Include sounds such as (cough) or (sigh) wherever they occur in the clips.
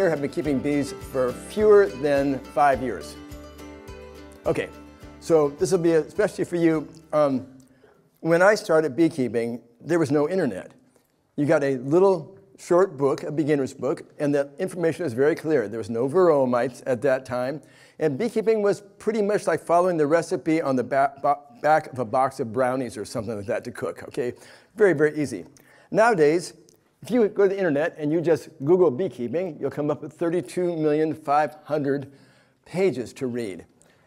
here have been keeping bees for fewer than five years? Okay, so this will be especially for you. Um, when I started beekeeping, there was no internet. You got a little short book, a beginner's book, and the information is very clear. There was no varroa mites at that time, and beekeeping was pretty much like following the recipe on the back, back of a box of brownies or something like that to cook, okay? Very, very easy. Nowadays, if you go to the internet and you just Google beekeeping, you'll come up with 32,500 pages to read.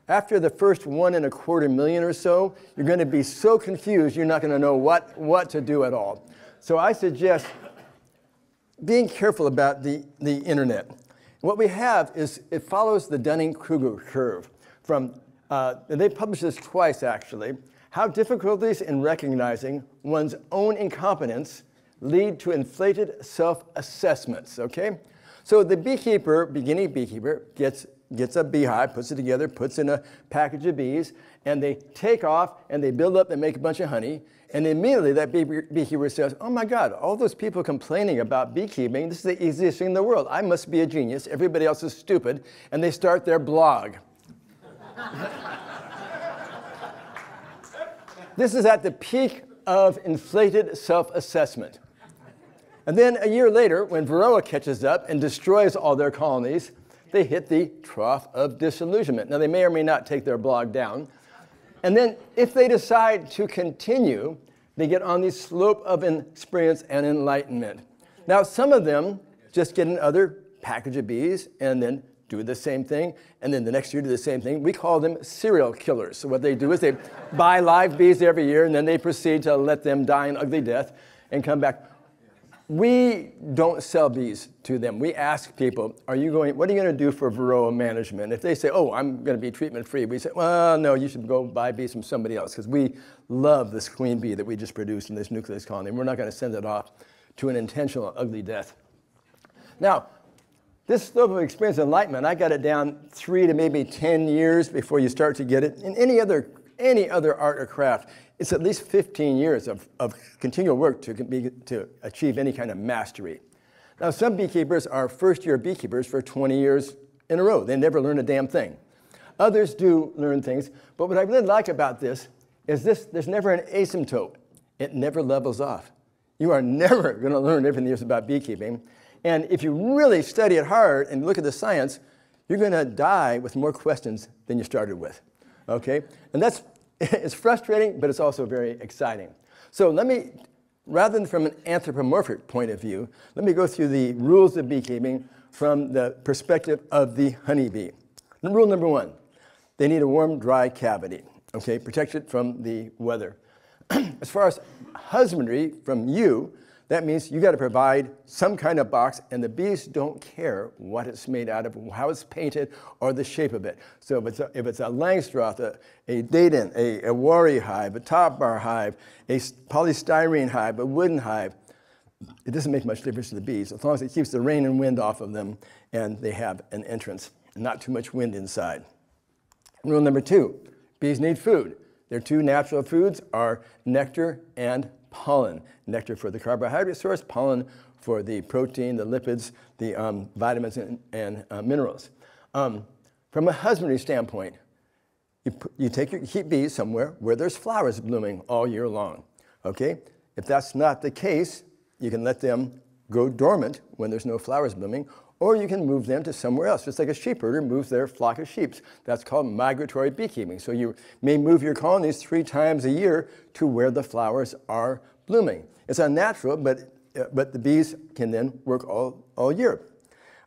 After the first one and a quarter million or so, you're going to be so confused you're not going to know what, what to do at all. So I suggest being careful about the, the internet. What we have is it follows the Dunning-Kruger curve from, uh, they published this twice actually, how difficulties in recognizing one's own incompetence lead to inflated self-assessments, okay? So the beekeeper, beginning beekeeper, gets, gets a beehive, puts it together, puts in a package of bees, and they take off and they build up and make a bunch of honey. And immediately that beekeeper says, oh my God, all those people complaining about beekeeping, this is the easiest thing in the world. I must be a genius. Everybody else is stupid. And they start their blog. (laughs) this is at the peak of inflated self-assessment. And then a year later, when Varroa catches up and destroys all their colonies, they hit the trough of disillusionment. Now, they may or may not take their blog down. And then, if they decide to continue, they get on the slope of experience and enlightenment. Now, some of them just get another package of bees and then do the same thing, and then the next year do the same thing. We call them serial killers. So, what they do is they buy live bees every year, and then they proceed to let them die an ugly death and come back we don't sell bees to them. We ask people, are you going, what are you going to do for varroa management? If they say, oh, I'm going to be treatment free, we say, well, no, you should go buy bees from somebody else because we love this queen bee that we just produced in this nucleus colony. We're not going to send it off to an intentional ugly death. Now, this slope of experience enlightenment, I got it down three to maybe 10 years before you start to get it. In any other, any other art or craft, it's at least 15 years of, of continual work to, be, to achieve any kind of mastery. Now, some beekeepers are first year beekeepers for 20 years in a row. They never learn a damn thing. Others do learn things, but what I really like about this is this there's never an asymptote. It never levels off. You are never (laughs) going to learn everything there's about beekeeping. And if you really study it hard and look at the science, you're going to die with more questions than you started with. Okay? And that's (laughs) it's frustrating, but it's also very exciting. So let me, rather than from an anthropomorphic point of view, let me go through the rules of beekeeping from the perspective of the honeybee. Rule number one, they need a warm, dry cavity, okay, protected from the weather. (clears throat) as far as husbandry from you, that means you got to provide some kind of box, and the bees don't care what it's made out of, how it's painted, or the shape of it. So if it's a, if it's a Langstroth, a, a Dadant, a, a Warré hive, a top bar hive, a polystyrene hive, a wooden hive, it doesn't make much difference to the bees as long as it keeps the rain and wind off of them and they have an entrance, and not too much wind inside. Rule number two, bees need food. Their two natural foods are nectar and pollen. Nectar for the carbohydrate source, pollen for the protein, the lipids, the um, vitamins, and, and uh, minerals. Um, from a husbandry standpoint, you, put, you take your keep bees somewhere where there's flowers blooming all year long. Okay? If that's not the case, you can let them go dormant when there's no flowers blooming, or you can move them to somewhere else, just like a sheep herder moves their flock of sheep. That's called migratory beekeeping. So you may move your colonies three times a year to where the flowers are blooming. It's unnatural, but, uh, but the bees can then work all, all year.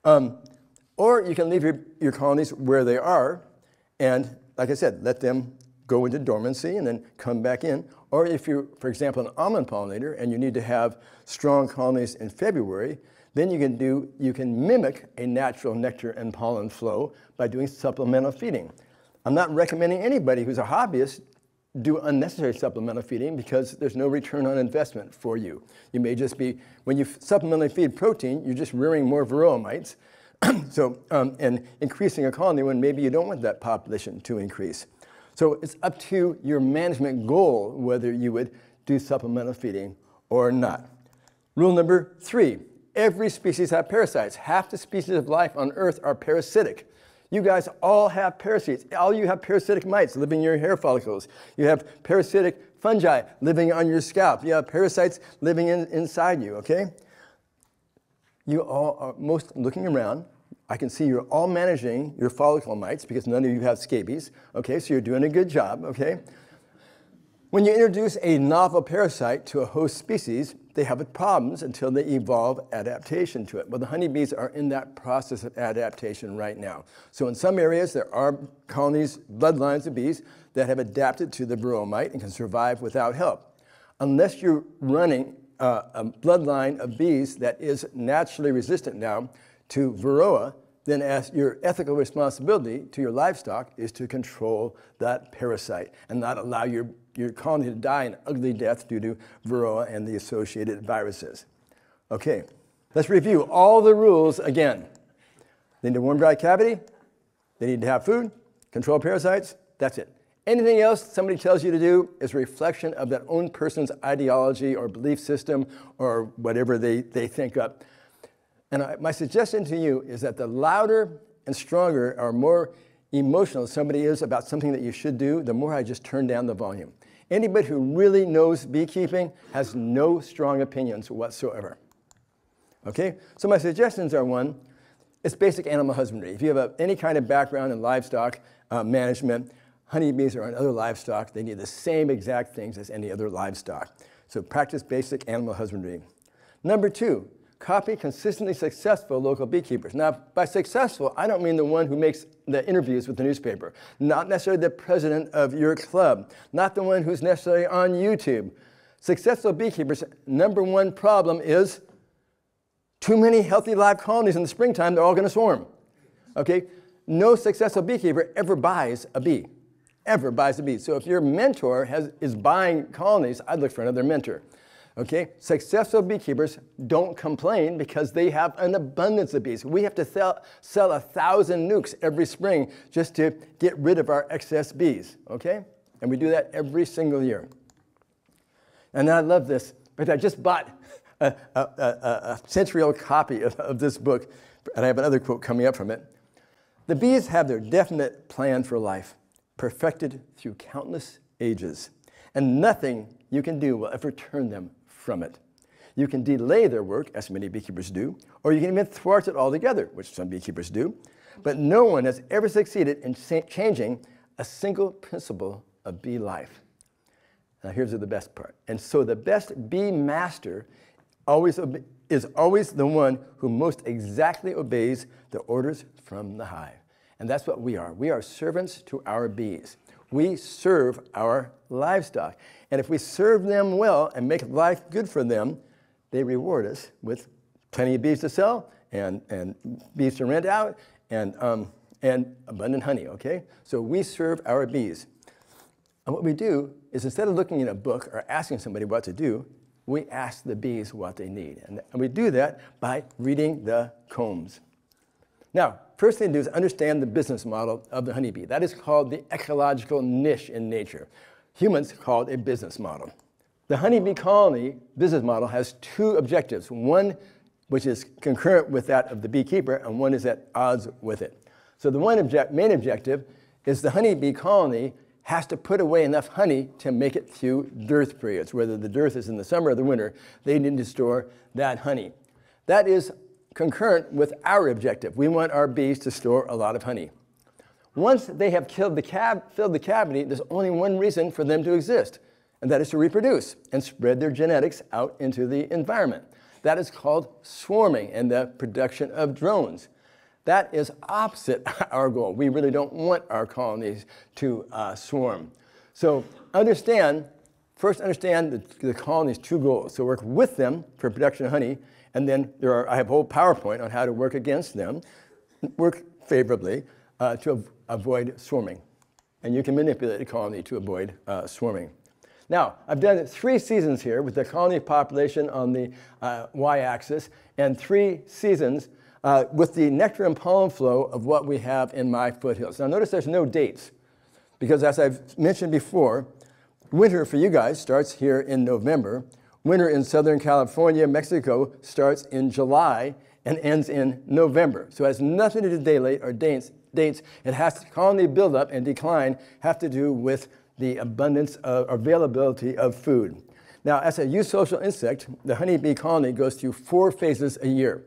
Um, or you can leave your, your colonies where they are, and like I said, let them go into dormancy and then come back in. Or if you're, for example, an almond pollinator and you need to have strong colonies in February, then you can, do, you can mimic a natural nectar and pollen flow by doing supplemental feeding. I'm not recommending anybody who's a hobbyist do unnecessary supplemental feeding because there's no return on investment for you. You may just be, when you supplementally feed protein, you're just rearing more varroa mites, (clears throat) so, um, and increasing a colony when maybe you don't want that population to increase. So it's up to your management goal whether you would do supplemental feeding or not. Rule number three, Every species have parasites. Half the species of life on Earth are parasitic. You guys all have parasites. All you have parasitic mites living in your hair follicles. You have parasitic fungi living on your scalp. You have parasites living in, inside you, okay? You all are most looking around. I can see you're all managing your follicle mites because none of you have scabies, okay? So you're doing a good job, okay? When you introduce a novel parasite to a host species, they have problems until they evolve adaptation to it. Well, the honeybees are in that process of adaptation right now. So in some areas, there are colonies, bloodlines of bees that have adapted to the varroa mite and can survive without help. Unless you're running uh, a bloodline of bees that is naturally resistant now to varroa, then as your ethical responsibility to your livestock is to control that parasite and not allow your your colony to die an ugly death due to varroa and the associated viruses. Okay, let's review all the rules again. They need a warm, dry cavity. They need to have food, control parasites. That's it. Anything else somebody tells you to do is a reflection of that own person's ideology or belief system or whatever they, they think up. And I, my suggestion to you is that the louder and stronger or more emotional somebody is about something that you should do, the more I just turn down the volume. Anybody who really knows beekeeping has no strong opinions whatsoever. Okay? So my suggestions are one, it's basic animal husbandry. If you have a, any kind of background in livestock uh, management, honeybees or other livestock, they need the same exact things as any other livestock. So practice basic animal husbandry. Number two, copy consistently successful local beekeepers. Now, by successful, I don't mean the one who makes the interviews with the newspaper, not necessarily the president of your club, not the one who's necessarily on YouTube. Successful beekeepers' number one problem is too many healthy live colonies in the springtime, they're all going to swarm. Okay? No successful beekeeper ever buys a bee, ever buys a bee. So if your mentor has, is buying colonies, I'd look for another mentor. Okay, successful beekeepers don't complain because they have an abundance of bees. We have to sell, sell a thousand nucs every spring just to get rid of our excess bees. Okay, and we do that every single year. And I love this, but I just bought a, a, a, a century-old copy of, of this book, and I have another quote coming up from it. The bees have their definite plan for life, perfected through countless ages, and nothing you can do will ever turn them from it. You can delay their work, as many beekeepers do, or you can even thwart it altogether, which some beekeepers do. But no one has ever succeeded in changing a single principle of bee life. Now, here's the best part. And so, the best bee master always is always the one who most exactly obeys the orders from the hive. And that's what we are. We are servants to our bees. We serve our livestock. And if we serve them well and make life good for them, they reward us with plenty of bees to sell and, and bees to rent out and, um, and abundant honey, okay? So we serve our bees. And what we do is instead of looking in a book or asking somebody what to do, we ask the bees what they need. And, and we do that by reading the combs. Now, first thing to do is understand the business model of the honeybee. That is called the ecological niche in nature. Humans call it a business model. The honeybee colony business model has two objectives. One, which is concurrent with that of the beekeeper, and one is at odds with it. So the one object, main objective is the honeybee colony has to put away enough honey to make it through dearth periods. Whether the dearth is in the summer or the winter, they need to store that honey. That is concurrent with our objective. We want our bees to store a lot of honey. Once they have killed the cab, filled the cavity, there's only one reason for them to exist, and that is to reproduce and spread their genetics out into the environment. That is called swarming and the production of drones. That is opposite (laughs) our goal. We really don't want our colonies to uh, swarm. So understand, first understand the, the colony's two goals. So work with them for production of honey, and then there are, I have a whole PowerPoint on how to work against them, work favorably uh, to av avoid swarming. And you can manipulate a colony to avoid uh, swarming. Now, I've done three seasons here with the colony population on the uh, y-axis and three seasons uh, with the nectar and pollen flow of what we have in my foothills. Now notice there's no dates because as I've mentioned before, winter for you guys starts here in November Winter in Southern California, Mexico starts in July and ends in November. So it has nothing to do with daylight or dates. Dates. It has to, colony buildup and decline have to do with the abundance of availability of food. Now, as a eusocial insect, the honeybee colony goes through four phases a year.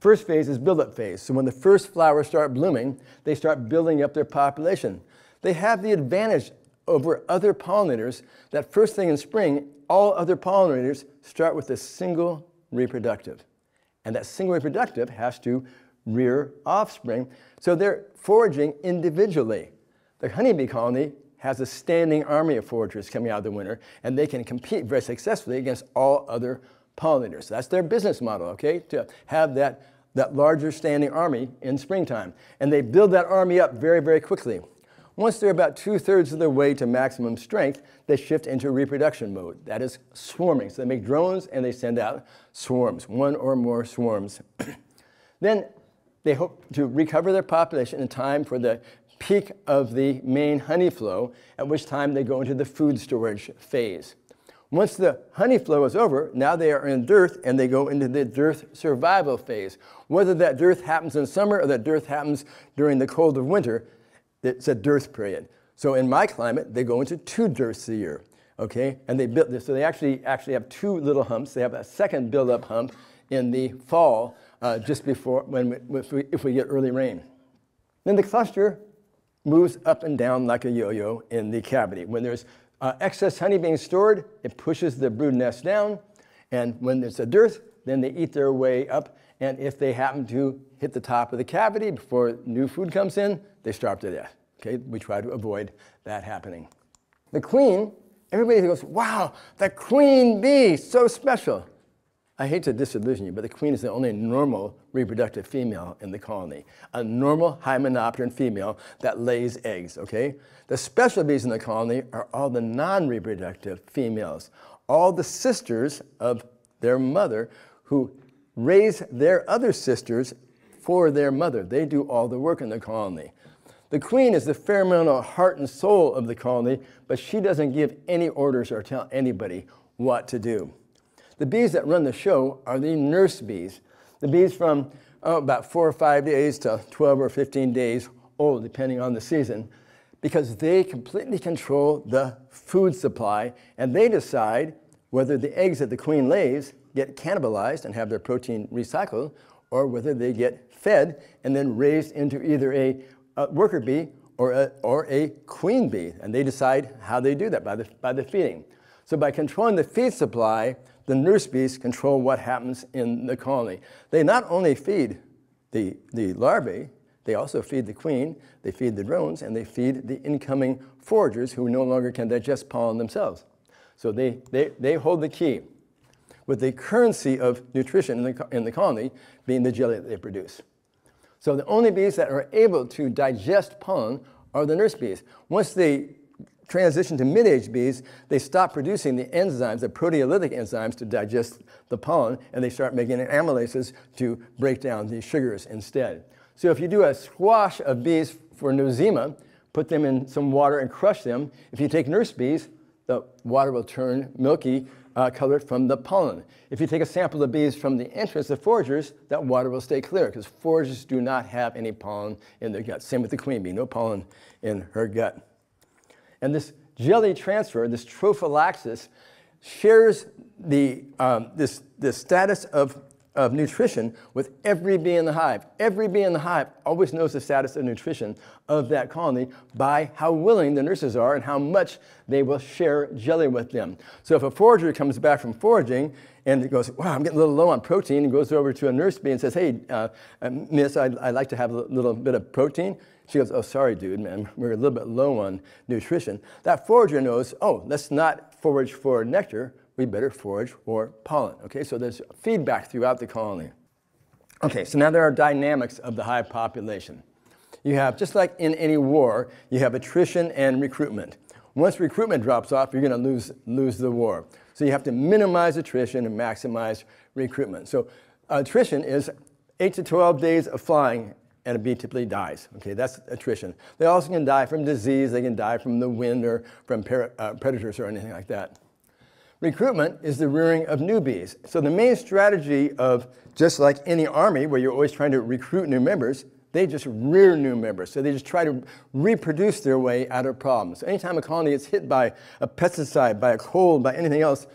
First phase is buildup phase. So when the first flowers start blooming, they start building up their population. They have the advantage over other pollinators that first thing in spring, all other pollinators start with a single reproductive. And that single reproductive has to rear offspring. So they're foraging individually. The honeybee colony has a standing army of foragers coming out of the winter, and they can compete very successfully against all other pollinators. That's their business model, okay, to have that, that larger standing army in springtime. And they build that army up very, very quickly. Once they're about two thirds of their way to maximum strength, they shift into reproduction mode. That is swarming. So they make drones and they send out swarms, one or more swarms. (clears throat) then they hope to recover their population in time for the peak of the main honey flow, at which time they go into the food storage phase. Once the honey flow is over, now they are in dearth and they go into the dearth survival phase. Whether that dearth happens in summer or that dearth happens during the cold of winter, it's a dearth period. So in my climate, they go into two dearths a year, okay? And they build this, so they actually actually have two little humps. They have a second build-up hump in the fall, uh, just before when we, if, we, if we get early rain. Then the cluster moves up and down like a yo-yo in the cavity. When there's uh, excess honey being stored, it pushes the brood nest down, and when there's a dearth, then they eat their way up, and if they happen to hit the top of the cavity before new food comes in, they starve to death. Okay, we try to avoid that happening. The queen, everybody goes, wow, the queen bee, so special. I hate to disillusion you, but the queen is the only normal reproductive female in the colony. A normal hymenopteran female that lays eggs, okay? The special bees in the colony are all the non-reproductive females, all the sisters of their mother who raise their other sisters for their mother. They do all the work in the colony. The queen is the pheromonal heart and soul of the colony, but she doesn't give any orders or tell anybody what to do. The bees that run the show are the nurse bees. The bees from oh, about four or five days to 12 or 15 days old, depending on the season, because they completely control the food supply and they decide whether the eggs that the queen lays get cannibalized and have their protein recycled, or whether they get fed and then raised into either a, a worker bee or a, or a queen bee. And they decide how they do that by the, by the feeding. So by controlling the feed supply, the nurse bees control what happens in the colony. They not only feed the, the larvae, they also feed the queen, they feed the drones, and they feed the incoming foragers who no longer can digest pollen themselves. So they, they, they hold the key with the currency of nutrition in the, in the colony being the jelly that they produce. So the only bees that are able to digest pollen are the nurse bees. Once they transition to mid-age bees, they stop producing the enzymes, the proteolytic enzymes to digest the pollen, and they start making amylases to break down the sugars instead. So if you do a squash of bees for nosema, put them in some water and crush them. If you take nurse bees, the water will turn milky uh, colored from the pollen. If you take a sample of bees from the entrance of foragers, that water will stay clear because foragers do not have any pollen in their gut. Same with the queen bee, no pollen in her gut. And this jelly transfer, this trophallaxis, shares the, um, this, this status of of nutrition with every bee in the hive. Every bee in the hive always knows the status of nutrition of that colony by how willing the nurses are and how much they will share jelly with them. So if a forager comes back from foraging and goes, wow, I'm getting a little low on protein, and goes over to a nurse bee and says, hey, uh, uh, miss, I'd, I'd like to have a little bit of protein. She goes, oh, sorry, dude, man, we're a little bit low on nutrition. That forager knows, oh, let's not forage for nectar, we better forage for pollen. Okay, so there's feedback throughout the colony. Okay, so now there are dynamics of the hive population. You have, just like in any war, you have attrition and recruitment. Once recruitment drops off, you're going to lose, lose the war. So you have to minimize attrition and maximize recruitment. So attrition is 8 to 12 days of flying and a bee typically dies. Okay, that's attrition. They also can die from disease, they can die from the wind or from uh, predators or anything like that. Recruitment is the rearing of new bees. So the main strategy of just like any army where you're always trying to recruit new members, they just rear new members. So they just try to reproduce their way out of problems. Anytime a colony gets hit by a pesticide, by a cold, by anything else,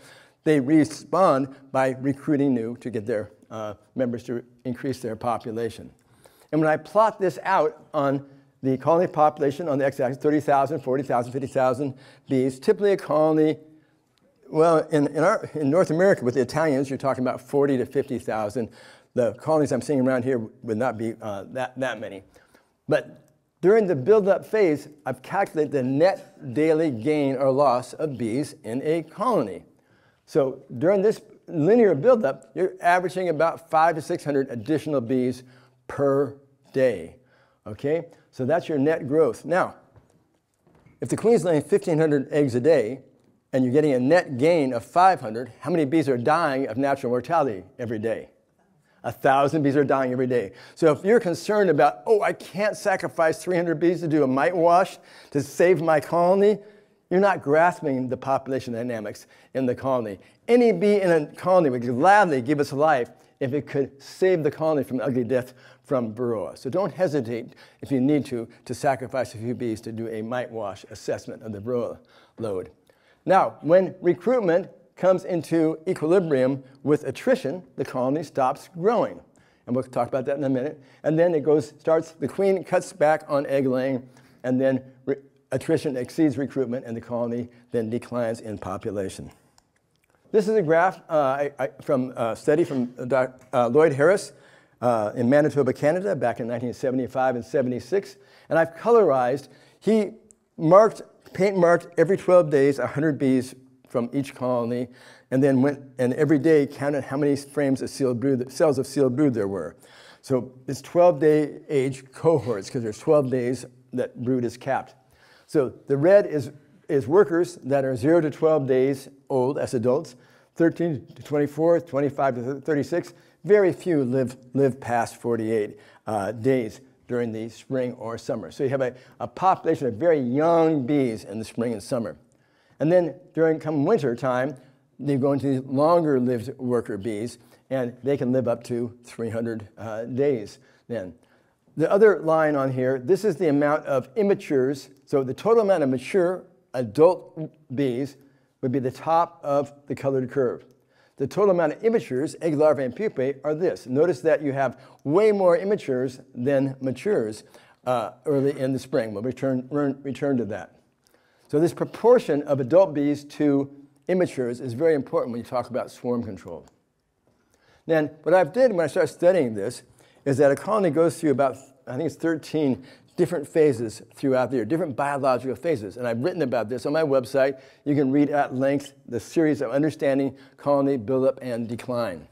they respond by recruiting new to get their uh, members to increase their population. And when I plot this out on the colony population on the x-axis, 30,000, 40,000, 50,000 bees, typically a colony, well, in, in, our, in North America with the Italians, you're talking about 40 to 50,000. The colonies I'm seeing around here would not be uh, that, that many. But during the build-up phase, I've calculated the net daily gain or loss of bees in a colony. So during this linear buildup, you're averaging about five to 600 additional bees per day. Okay? So that's your net growth. Now, if the queen's laying 1,500 eggs a day and you're getting a net gain of 500, how many bees are dying of natural mortality every day? A thousand bees are dying every day. So if you're concerned about, oh, I can't sacrifice 300 bees to do a mite wash to save my colony, you're not grasping the population dynamics in the colony. Any bee in a colony would gladly give its life if it could save the colony from ugly death from varroa. So don't hesitate if you need to to sacrifice a few bees to do a mite wash assessment of the varroa load. Now, when recruitment comes into equilibrium with attrition, the colony stops growing. And we'll talk about that in a minute. And then it goes, starts, the queen cuts back on egg laying, and then attrition exceeds recruitment, and the colony then declines in population. This is a graph uh, I, I, from a study from uh, Lloyd Harris uh, in Manitoba, Canada, back in 1975 and 76. And I've colorized, he marked, paint marked every 12 days 100 bees from each colony, and then went and every day counted how many frames of sealed brood, cells of sealed brood there were. So it's 12 day age cohorts because there's 12 days that brood is capped. So the red is, is workers that are 0 to 12 days old as adults, 13 to 24, 25 to 36. Very few live, live past 48 uh, days during the spring or summer. So you have a, a population of very young bees in the spring and summer. And then during come winter time, they go into these longer lived worker bees, and they can live up to 300 uh, days then. The other line on here, this is the amount of immatures. So the total amount of mature adult bees would be the top of the colored curve. The total amount of immatures, egg larvae and pupae, are this. Notice that you have way more immatures than matures uh, early in the spring. We'll return, return to that. So this proportion of adult bees to immatures is very important when you talk about swarm control. Then what I've did when I started studying this is that a colony goes through about, I think it's 13 different phases throughout the year, different biological phases. And I've written about this on my website. You can read at length the series of understanding colony buildup and decline.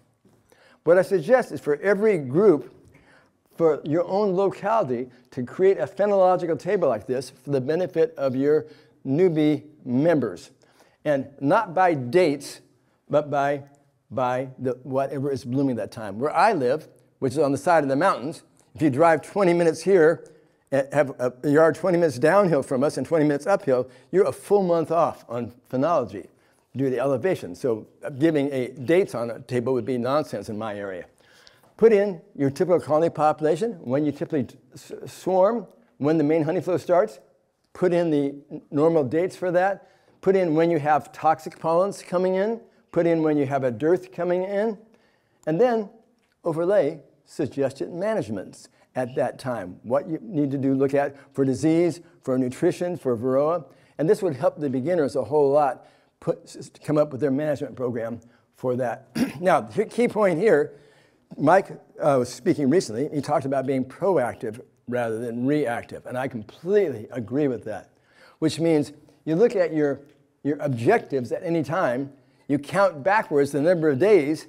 What I suggest is for every group, for your own locality, to create a phenological table like this for the benefit of your newbie members. And not by dates, but by, by the, whatever is blooming that time. Where I live, which is on the side of the mountains, if you drive 20 minutes here, have a yard 20 minutes downhill from us and 20 minutes uphill, you're a full month off on phenology due to the elevation. So uh, giving a dates on a table would be nonsense in my area. Put in your typical colony population, when you typically swarm, when the main honey flow starts, put in the normal dates for that, put in when you have toxic pollens coming in, put in when you have a dearth coming in, and then overlay suggested managements at that time. What you need to do, look at for disease, for nutrition, for varroa. And this would help the beginners a whole lot put, come up with their management program for that. (clears throat) now, the key point here, Mike uh, was speaking recently. He talked about being proactive rather than reactive. And I completely agree with that, which means you look at your, your objectives at any time, you count backwards the number of days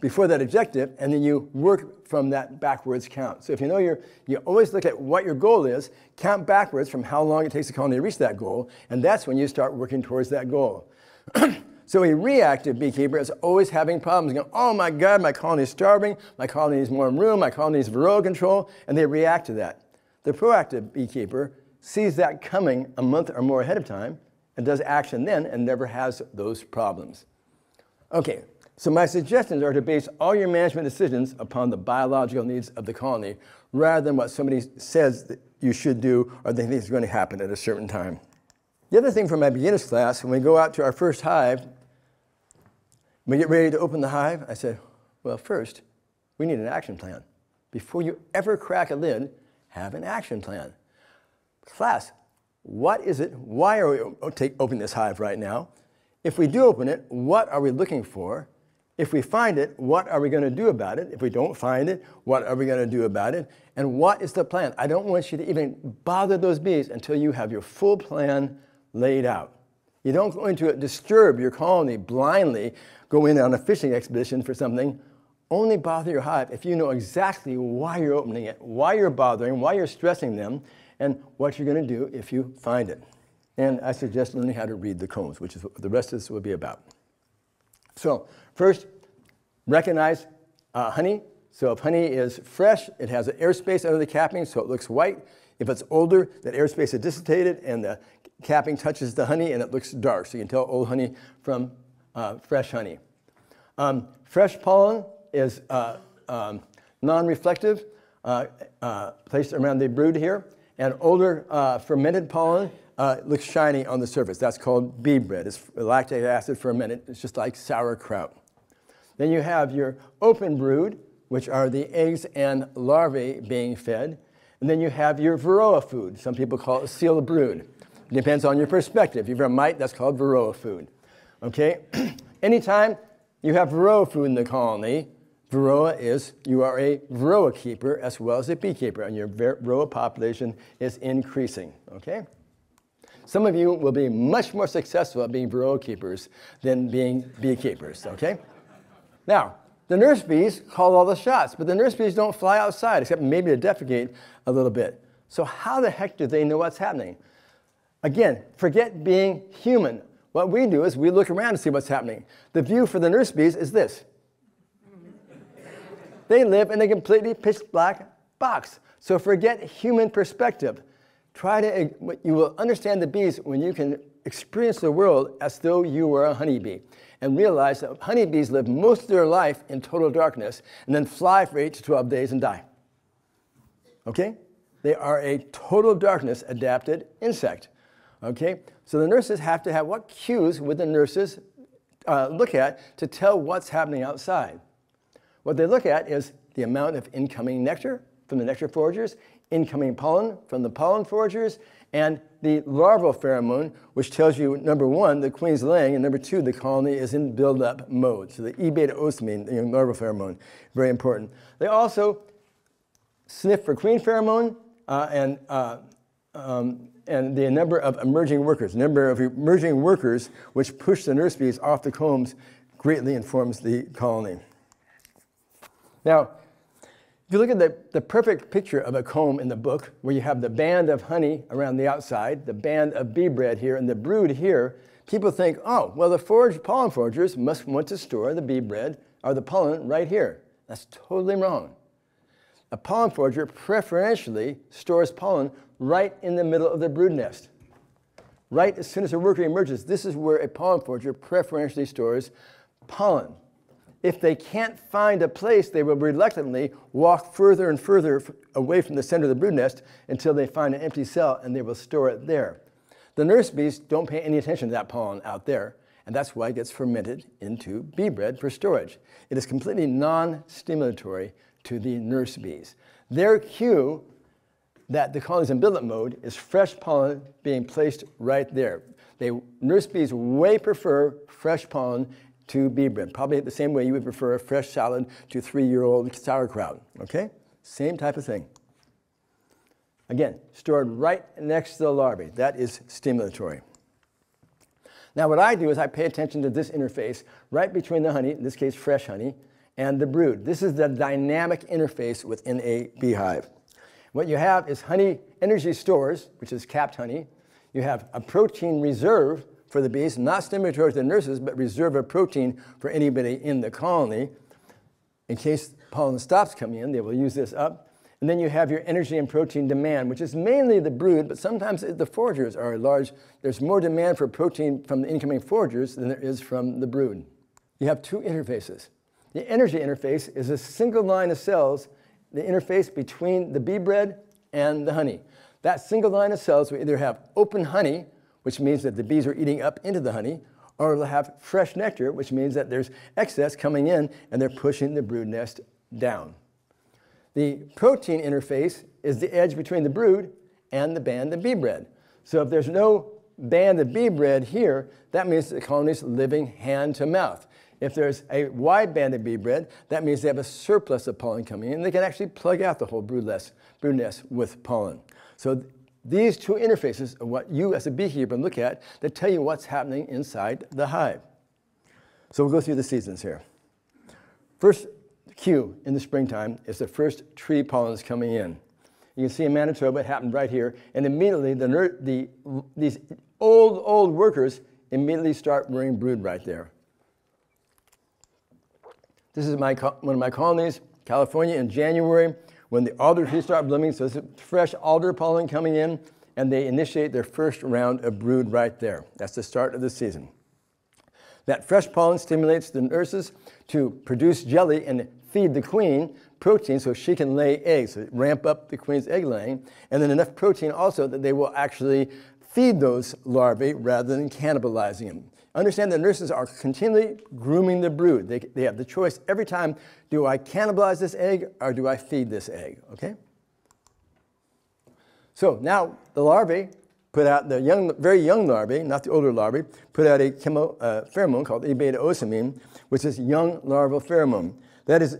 before that objective, and then you work from that backwards count. So if you know your, you always look at what your goal is, count backwards from how long it takes the colony to reach that goal, and that's when you start working towards that goal. (clears throat) so a reactive beekeeper is always having problems, going, oh my God, my colony is starving, my colony needs more room, my colony needs varroa control, and they react to that. The proactive beekeeper sees that coming a month or more ahead of time and does action then and never has those problems. Okay, so my suggestions are to base all your management decisions upon the biological needs of the colony rather than what somebody says that you should do or they think is going to happen at a certain time. The other thing for my beginners class, when we go out to our first hive, we get ready to open the hive, I said, well, first, we need an action plan. Before you ever crack a lid, have an action plan. Class, what is it? Why are we opening this hive right now? If we do open it, what are we looking for? If we find it, what are we going to do about it? If we don't find it, what are we going to do about it? And what is the plan? I don't want you to even bother those bees until you have your full plan laid out. You don't go into it, disturb your colony blindly, go in on a fishing expedition for something. Only bother your hive if you know exactly why you're opening it, why you're bothering, why you're stressing them, and what you're going to do if you find it. And I suggest learning how to read the combs, which is what the rest of this will be about. So first, recognize uh, honey. So if honey is fresh, it has an airspace under the capping, so it looks white. If it's older, that airspace is dissipated and the capping touches the honey and it looks dark. So you can tell old honey from uh, fresh honey. Um, fresh pollen is uh, um, non-reflective, uh, uh, placed around the brood here. And older uh, fermented pollen uh, looks shiny on the surface. That's called bee bread. It's lactic acid fermented. It's just like sauerkraut. Then you have your open brood, which are the eggs and larvae being fed. And then you have your varroa food. Some people call it sealed brood. It depends on your perspective. If you're a mite, that's called varroa food. Okay? (clears throat) Anytime you have varroa food in the colony, varroa is you are a varroa keeper as well as a beekeeper, and your varroa population is increasing. Okay? Some of you will be much more successful at being varroa keepers than being beekeepers, okay? Now, the nurse bees call all the shots, but the nurse bees don't fly outside except maybe to defecate a little bit. So how the heck do they know what's happening? Again, forget being human. What we do is we look around to see what's happening. The view for the nurse bees is this. they live in a completely pitch black box. So forget human perspective. Try to, you will understand the bees when you can experience the world as though you were a honeybee and realize that honeybees live most of their life in total darkness and then fly for 8 to 12 days and die. Okay? They are a total darkness adapted insect. Okay? So the nurses have to have what cues would the nurses uh, look at to tell what's happening outside? What they look at is the amount of incoming nectar from the nectar foragers incoming pollen from the pollen foragers, and the larval pheromone, which tells you, number one, the queen's laying, and number two, the colony is in build-up mode. So the E-beta ocimene, the larval pheromone, very important. They also sniff for queen pheromone uh, and, uh, um, and the number of emerging workers. Number of emerging workers which push the nurse bees off the combs greatly informs the colony. Now, if you look at the, the perfect picture of a comb in the book, where you have the band of honey around the outside, the band of bee bread here, and the brood here, people think, oh, well, the forage, pollen foragers must want to store the bee bread or the pollen right here. That's totally wrong. A pollen forager preferentially stores pollen right in the middle of the brood nest. Right as soon as a worker emerges, this is where a pollen forager preferentially stores pollen. If they can't find a place, they will reluctantly walk further and further away from the center of the brood nest until they find an empty cell and they will store it there. The nurse bees don't pay any attention to that pollen out there, and that's why it gets fermented into bee bread for storage. It is completely non-stimulatory to the nurse bees. Their cue that the colony is in build-up mode is fresh pollen being placed right there. They, nurse bees way prefer fresh pollen to bee bread. Probably the same way you would prefer a fresh salad to three-year-old sauerkraut, okay? Same type of thing. Again, stored right next to the larvae. That is stimulatory. Now what I do is I pay attention to this interface right between the honey, in this case fresh honey, and the brood. This is the dynamic interface within a beehive. What you have is honey energy stores, which is capped honey. You have a protein reserve, for the bees, not stimulatory to the nurses, but reserve a protein for anybody in the colony. In case pollen stops coming in, they will use this up. And then you have your energy and protein demand, which is mainly the brood, but sometimes the foragers are large. There's more demand for protein from the incoming foragers than there is from the brood. you have two interfaces. The energy interface is a single line of cells, the interface between the bee bread and the honey. That single line of cells will either have open honey, which means that the bees are eating up into the honey, or they'll have fresh nectar, which means that there's excess coming in and they're pushing the brood nest down. The protein interface is the edge between the brood and the band of bee bread. So if there's no band of bee bread here, that means the colony is living hand to mouth. If there's a wide band of bee bread, that means they have a surplus of pollen coming in. They can actually plug out the whole brood nest, brood nest with pollen. So these two interfaces are what you as a beekeeper look at that tell you what's happening inside the hive. So we'll go through the seasons here. First cue in the springtime is the first tree pollens coming in. You can see in Manitoba, it happened right here, and immediately the, the, these old, old workers immediately start rearing brood right there. This is my, one of my colonies, California, in January when the alder trees start blooming, so it's fresh alder pollen coming in, and they initiate their first round of brood right there. That's the start of the season. That fresh pollen stimulates the nurses to produce jelly and feed the queen protein so she can lay eggs, so ramp up the queen's egg laying, and then enough protein also that they will actually feed those larvae rather than cannibalizing them. Understand that nurses are continually grooming the brood. They, they have the choice every time, do I cannibalize this egg or do I feed this egg, okay? So now the larvae put out, the young, very young larvae, not the older larvae, put out a chemo, uh, pheromone called E-beta ocimene, which is young larval pheromone. That is,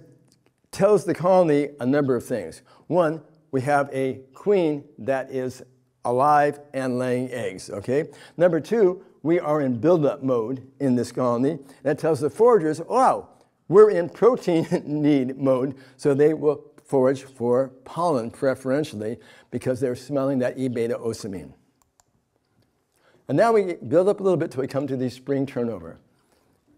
tells the colony a number of things. One, we have a queen that is alive and laying eggs, okay? Number two, we are in buildup mode in this colony. That tells the foragers, wow, we're in protein (laughs) need mode, so they will forage for pollen preferentially because they're smelling that E beta ocimene. And now we build up a little bit till we come to the spring turnover.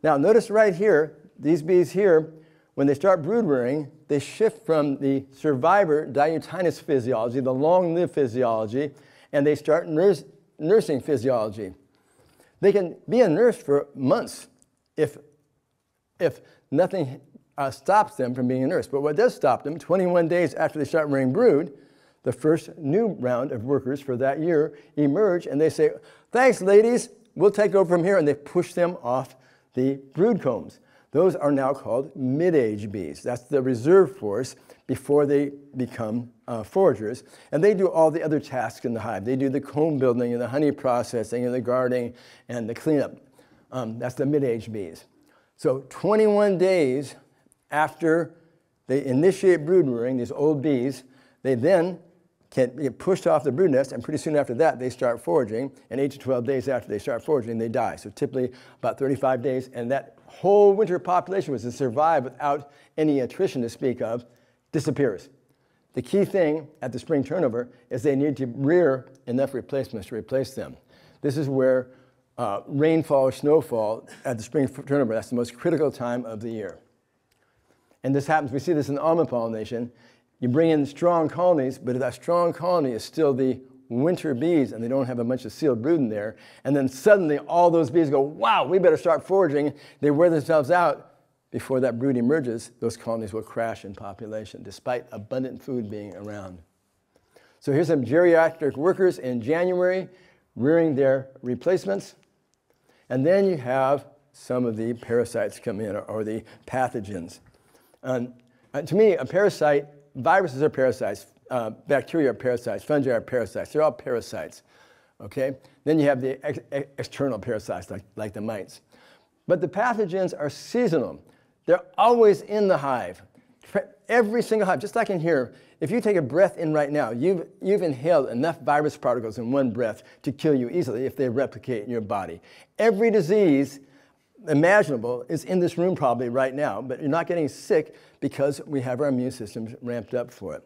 Now, notice right here, these bees here, when they start brood rearing, they shift from the survivor diutinous physiology, the long lived physiology, and they start nurse, nursing physiology. They can be a nurse for months if, if nothing uh, stops them from being a nurse. But what does stop them, 21 days after they start rearing brood, the first new round of workers for that year emerge and they say, Thanks, ladies, we'll take over from here. And they push them off the brood combs. Those are now called mid age bees. That's the reserve force before they become uh, foragers. And they do all the other tasks in the hive. They do the comb building and the honey processing and the guarding and the cleanup. Um, that's the mid-aged bees. So 21 days after they initiate brood rearing, these old bees, they then can get pushed off the brood nest, and pretty soon after that, they start foraging. And 8 to 12 days after they start foraging, they die. So typically about 35 days, and that whole winter population was to survive without any attrition to speak of, disappears. The key thing at the spring turnover is they need to rear enough replacements to replace them. This is where uh, rainfall or snowfall at the spring turnover, that's the most critical time of the year. And this happens, we see this in almond pollination. You bring in strong colonies, but that strong colony is still the winter bees and they don't have a bunch of sealed brood in there, and then suddenly all those bees go, wow, we better start foraging, they wear themselves out, before that brood emerges, those colonies will crash in population despite abundant food being around. So here's some geriatric workers in January rearing their replacements. And then you have some of the parasites come in or, or the pathogens. Um, uh, to me, a parasite, viruses are parasites, uh, bacteria are parasites, fungi are parasites. They're all parasites. Okay? Then you have the ex external parasites like, like the mites. But the pathogens are seasonal. They're always in the hive. Every single hive, just like in here, if you take a breath in right now, you've, you've inhaled enough virus particles in one breath to kill you easily if they replicate in your body. Every disease imaginable is in this room probably right now, but you're not getting sick because we have our immune systems ramped up for it.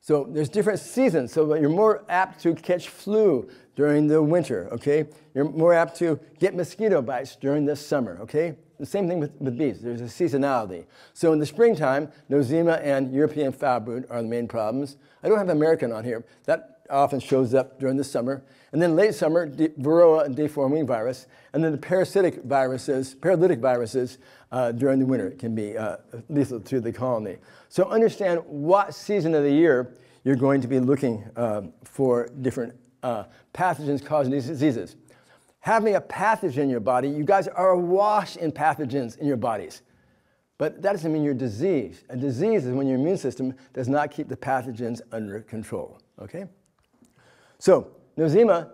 So there's different seasons, so you're more apt to catch flu during the winter, okay? You're more apt to get mosquito bites during the summer, okay? The same thing with, with bees. There's a seasonality. So in the springtime, nosema and European foul brood are the main problems. I don't have American on here. That often shows up during the summer. And then late summer, de- varroa and deformed wing virus. And then the parasitic viruses, paralytic viruses uh, during the winter can be uh, lethal to the colony. So understand what season of the year you're going to be looking uh, for different uh, pathogens causing these diseases. Having a pathogen in your body, you guys are awash in pathogens in your bodies. But that doesn't mean you're diseased. A disease is when your immune system does not keep the pathogens under control. Okay? So, Nosema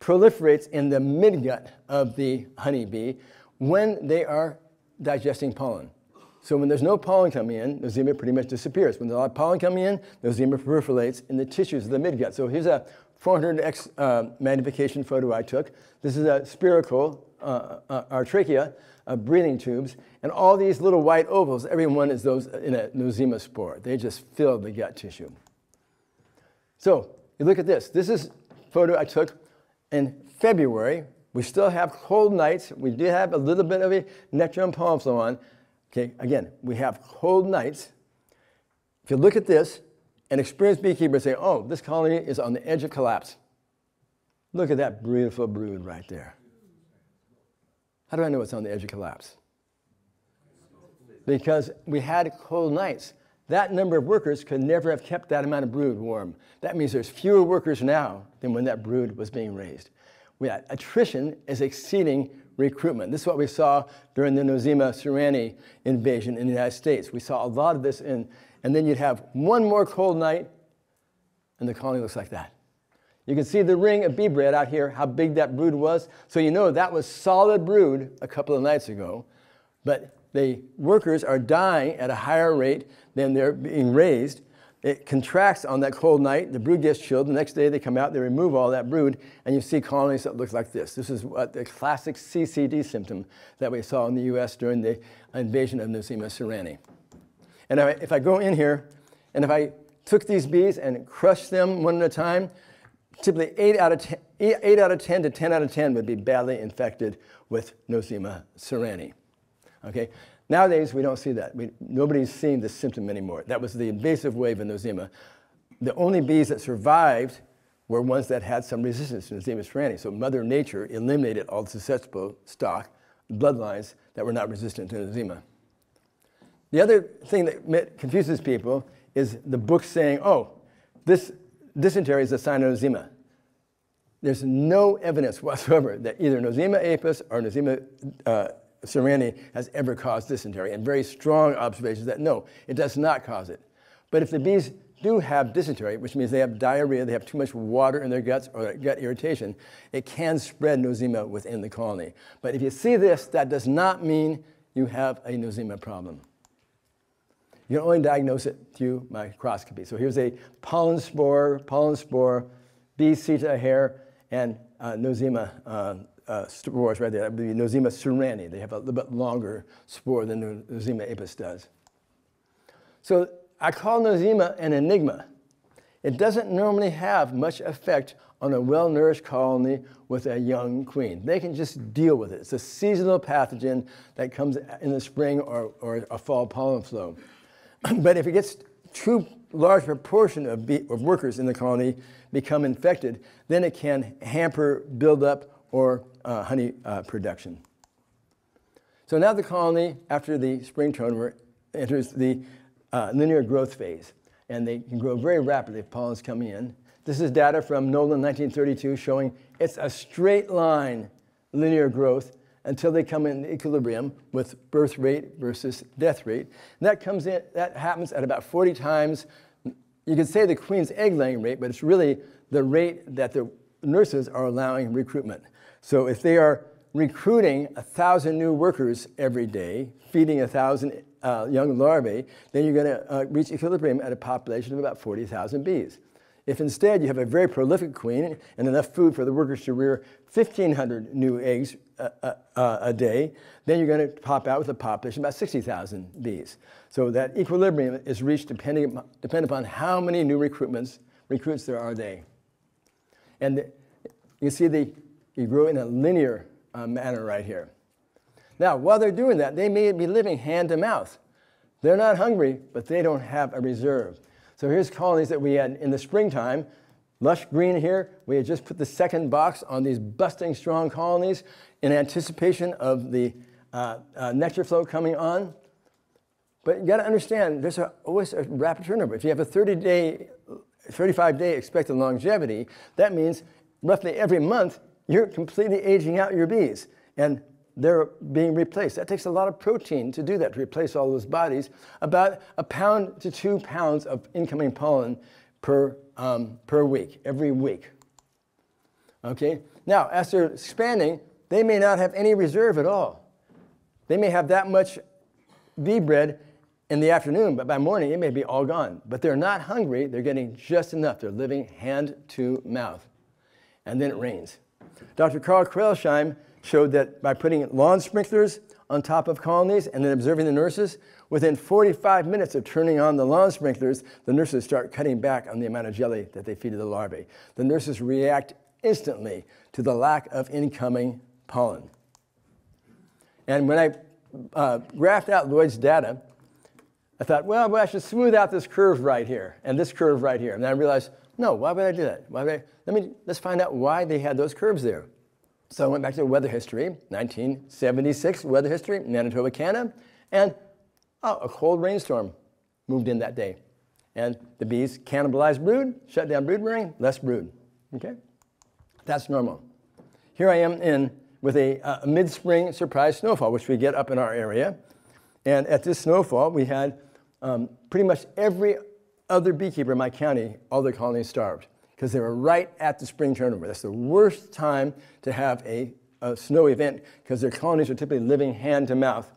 proliferates in the midgut of the honeybee when they are digesting pollen. So when there's no pollen coming in, Nosema pretty much disappears. When there's a lot of pollen coming in, Nosema proliferates in the tissues of the midgut. So here's a 400x uh, magnification photo I took. This is a spiracle, uh, uh, our trachea, uh, breathing tubes, and all these little white ovals, every one is those in a Nosema spore. They just fill the gut tissue. So you look at this. This is photo I took in February. We still have cold nights. We do have a little bit of a nectar and pollen flow on. Okay, again, we have cold nights. If you look at this, an experienced beekeeper say, oh, this colony is on the edge of collapse. Look at that beautiful brood right there. How do I know it's on the edge of collapse? Because we had cold nights. That number of workers could never have kept that amount of brood warm. That means there's fewer workers now than when that brood was being raised. We had, attrition is exceeding recruitment. This is what we saw during the Nosema ceranae invasion in the United States. We saw a lot of this in, and then you'd have one more cold night, and the colony looks like that. You can see the ring of bee bread out here, how big that brood was. So you know that was solid brood a couple of nights ago, but the workers are dying at a higher rate than they're being raised. It contracts on that cold night. The brood gets chilled. The next day they come out, they remove all that brood, and you see colonies that look like this. This is what the classic CCD symptom that we saw in the US during the invasion of Nosema ceranae. And if I go in here, and if I took these bees and crushed them one at a time, typically 8 out of 10, 8 out of 10 to 10 out of 10 would be badly infected with Nosema ceranae. Okay? Nowadays, we don't see that. We, nobody's seeing this symptom anymore. That was the invasive wave of Nosema. The only bees that survived were ones that had some resistance to Nosema ceranae. So Mother Nature eliminated all the susceptible stock, bloodlines that were not resistant to Nosema. The other thing that confuses people is the book saying, oh, this dysentery is a sign of Nosema. There's no evidence whatsoever that either Nosema apis or Nosema uh, ceranae has ever caused dysentery, and very strong observations that no, it does not cause it. But if the bees do have dysentery, which means they have diarrhea, they have too much water in their guts or gut irritation, it can spread nosema within the colony. But if you see this, that does not mean you have a nosema problem. You can only diagnose it through microscopy. So here's a pollen spore, pollen spore, bee seta hair, and uh, nosema uh, uh, spores right there. That would be ceranae. They have a little bit longer spore than Nosema apis does. So I call Nosema an enigma. It doesn't normally have much effect on a well-nourished colony with a young queen. They can just deal with it. It's a seasonal pathogen that comes in the spring or, or a fall pollen flow. (clears throat) but if it gets too large proportion of, of workers in the colony become infected, then it can hamper buildup or uh, honey uh, production. So now the colony, after the spring turnover, enters the uh, linear growth phase, and they can grow very rapidly if pollen's coming in. This is data from Nolan 1932 showing it's a straight line linear growth until they come in equilibrium with birth rate versus death rate. And that comes in, that happens at about 40 times. You could say the queen's egg laying rate, but it's really the rate that the nurses are allowing recruitment. So if they are recruiting a thousand new workers every day, feeding a thousand uh, young larvae, then you're going to uh, reach equilibrium at a population of about 40,000 bees. If instead you have a very prolific queen and enough food for the workers to rear 1,500 new eggs uh, uh, uh, a day, then you're going to pop out with a population of about 60,000 bees. So that equilibrium is reached depending, depending upon how many new recruitments, recruits there are a day. And you see the you grow in a linear uh, manner right here. Now, while they're doing that, they may be living hand to mouth. They're not hungry, but they don't have a reserve. So here's colonies that we had in the springtime. Lush green here, we had just put the second box on these busting strong colonies in anticipation of the uh, uh, nectar flow coming on. But you got to understand, there's a, always a rapid turnover. If you have a 30 day, 35 day expected longevity, that means roughly every month you're completely aging out your bees and they're being replaced. That takes a lot of protein to do that, to replace all those bodies. About a pound to two pounds of incoming pollen per, um, per week, every week. Okay? Now, as they're expanding, they may not have any reserve at all. They may have that much bee bread in the afternoon, but by morning it may be all gone. But they're not hungry, they're getting just enough. They're living hand to mouth. And then it rains. Dr. Karl Crailsheim showed that by putting lawn sprinklers on top of colonies and then observing the nurses, within 45 minutes of turning on the lawn sprinklers, the nurses start cutting back on the amount of jelly that they feed to the larvae. The nurses react instantly to the lack of incoming pollen. And when I uh, graphed out Lloyd's data, I thought, well, well, I should smooth out this curve right here and this curve right here. And then I realized, no, why would I do that? Why would I? Let me, let's find out why they had those curves there. So I went back to the weather history, 1976 weather history, Manitoba, Canada, and oh, a cold rainstorm moved in that day. And the bees cannibalized brood, shut down brood rearing, less brood. Okay? That's normal. Here I am in with a, a mid-spring surprise snowfall, which we get up in our area. And at this snowfall, we had um, pretty much every other beekeeper in my county, all their colonies starved because they were right at the spring turnover. That's the worst time to have a, a snow event because their colonies are typically living hand to mouth.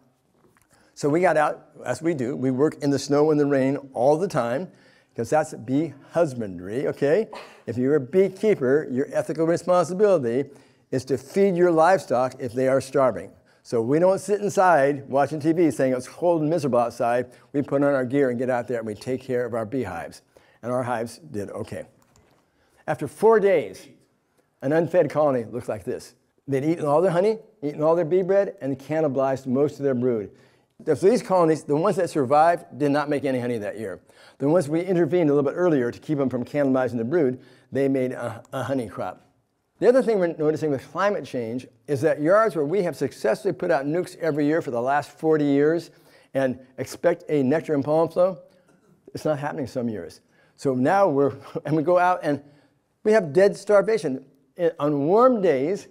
So we got out, as we do, we work in the snow and the rain all the time because that's bee husbandry, okay? If you're a beekeeper, your ethical responsibility is to feed your livestock if they are starving. So we don't sit inside watching TV saying it's cold and miserable outside. We put on our gear and get out there and we take care of our beehives. And our hives did okay. After four days, an unfed colony looks like this. They'd eaten all their honey, eaten all their bee bread, and cannibalized most of their brood. So these colonies, the ones that survived, did not make any honey that year. The ones we intervened a little bit earlier to keep them from cannibalizing the brood, they made a, a honey crop. The other thing we're noticing with climate change is that yards where we have successfully put out nucs every year for the last 40 years and expect a nectar and pollen flow, it's not happening some years. So now we're, (laughs) and we go out and we have dead starvation. On warm days,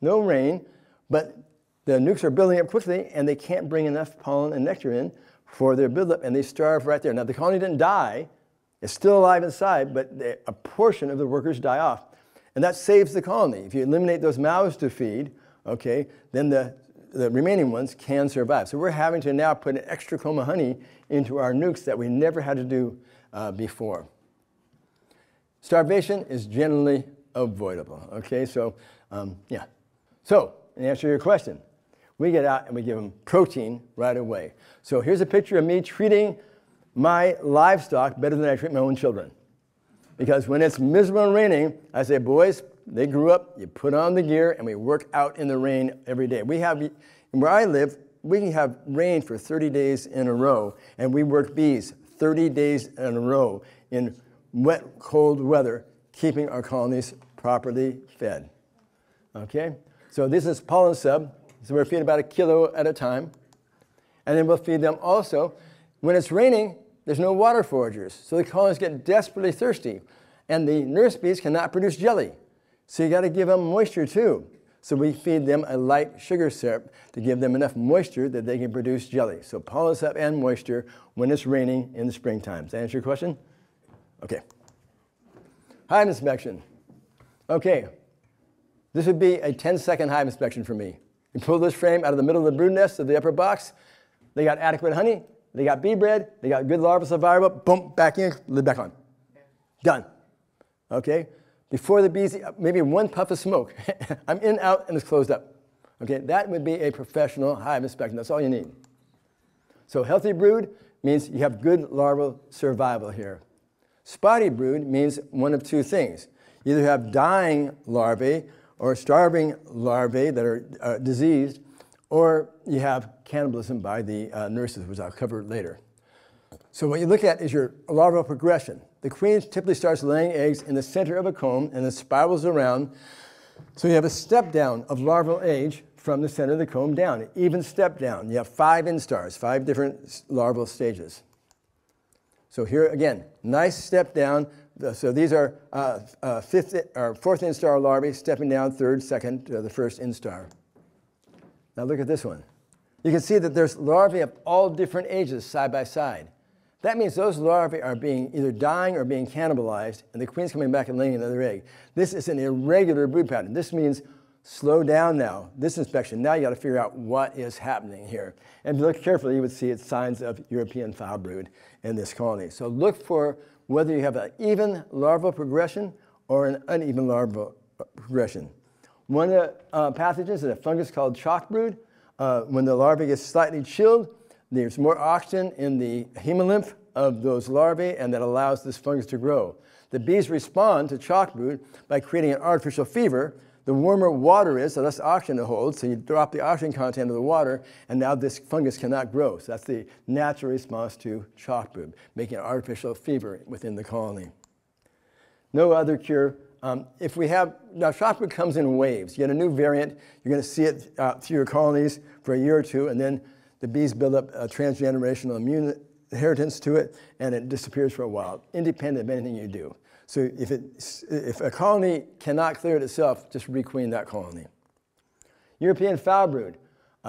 no rain, but the nucs are building up quickly and they can't bring enough pollen and nectar in for their buildup and they starve right there. Now, the colony didn't die, it's still alive inside, but a portion of the workers die off. And that saves the colony. If you eliminate those mouths to feed, okay, then the, the remaining ones can survive. So we're having to now put an extra comb of honey into our nucs that we never had to do uh, before. Starvation is generally avoidable, okay? So, um, yeah. So, in answer to your question, we get out and we give them protein right away. So here's a picture of me treating my livestock better than I treat my own children. Because when it's miserable and raining, I say, boys, they grew up, you put on the gear, and we work out in the rain every day. We have, where I live, we can have rain for 30 days in a row, and we work bees 30 days in a row in wet, cold weather, keeping our colonies properly fed. Okay? So this is pollen sub. So we're feeding about a kilo at a time. And then we'll feed them also. When it's raining, there's no water foragers. So the colonies get desperately thirsty. And the nurse bees cannot produce jelly. So you got to give them moisture too. So we feed them a light sugar syrup to give them enough moisture that they can produce jelly. So pollen sub and moisture when it's raining in the springtime. Does that answer your question? Okay. Hive inspection. Okay. This would be a 10 second hive inspection for me. You pull this frame out of the middle of the brood nest of the upper box. They got adequate honey. They got bee bread. They got good larval survival. Boom, back in, lid back on. Done. Okay? Before the bees, maybe one puff of smoke. (laughs) I'm in, out, and it's closed up. Okay? That would be a professional hive inspection. That's all you need. So healthy brood means you have good larval survival here. Spotty brood means one of two things. Either you have dying larvae or starving larvae that are uh, diseased, or you have cannibalism by the uh, nurses, which I'll cover later. So what you look at is your larval progression. the queen typically starts laying eggs in the center of a comb and then spirals around. So you have a step down of larval age from the center of the comb down, an even step down. You have five instars, five different larval stages. So here again, nice step down. So these are uh, uh, fifth or fourth instar larvae stepping down third, second to the first instar. Now look at this one. You can see that there's larvae of all different ages side by side. That means those larvae are being either dying or being cannibalized, and the queen's coming back and laying another egg. This is an irregular brood pattern. This means slow down now. This inspection, now you got to figure out what is happening here. And if you look carefully, you would see it's signs of European foul brood in this colony. So look for whether you have an even larval progression or an uneven larval progression. One of the uh, pathogens is a fungus called chalk brood. Uh, when the larvae gets slightly chilled, there's more oxygen in the hemolymph of those larvae, and that allows this fungus to grow. The bees respond to chalk brood by creating an artificial fever. The warmer water is, the less oxygen it holds, so you drop the oxygen content of the water, and now this fungus cannot grow. So that's the natural response to chalk brood, making an artificial fever within the colony. No other cure. Um, if we have, now chalk comes in waves. You get a new variant, you're going to see it uh, through your colonies for a year or two, and then the bees build up a transgenerational immune inheritance to it, and it disappears for a while, independent of anything you do. So if, it, if a colony cannot clear it itself, just requeen that colony. European foul brood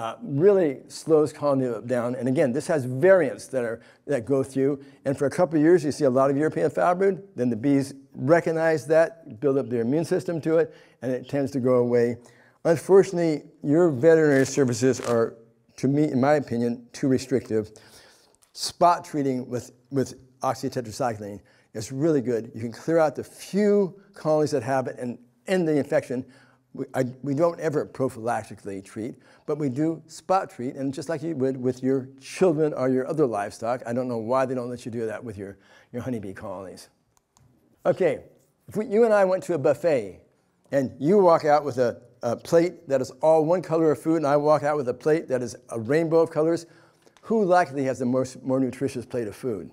uh, really slows colony down. And again, this has variants that, are, that go through. And for a couple of years, you see a lot of European foul brood. Then the bees recognize that, build up their immune system to it, and it tends to go away. Unfortunately, your veterinary services are to me, in my opinion, too restrictive. Spot treating with, with oxytetracycline is really good. You can clear out the few colonies that have it and end the infection. We, I, we don't ever prophylactically treat, but we do spot treat, and just like you would with your children or your other livestock, I don't know why they don't let you do that with your, your honeybee colonies. Okay, if we, you and I went to a buffet, and you walk out with a a plate that is all one color of food and I walk out with a plate that is a rainbow of colors, who likely has the more, more nutritious plate of food?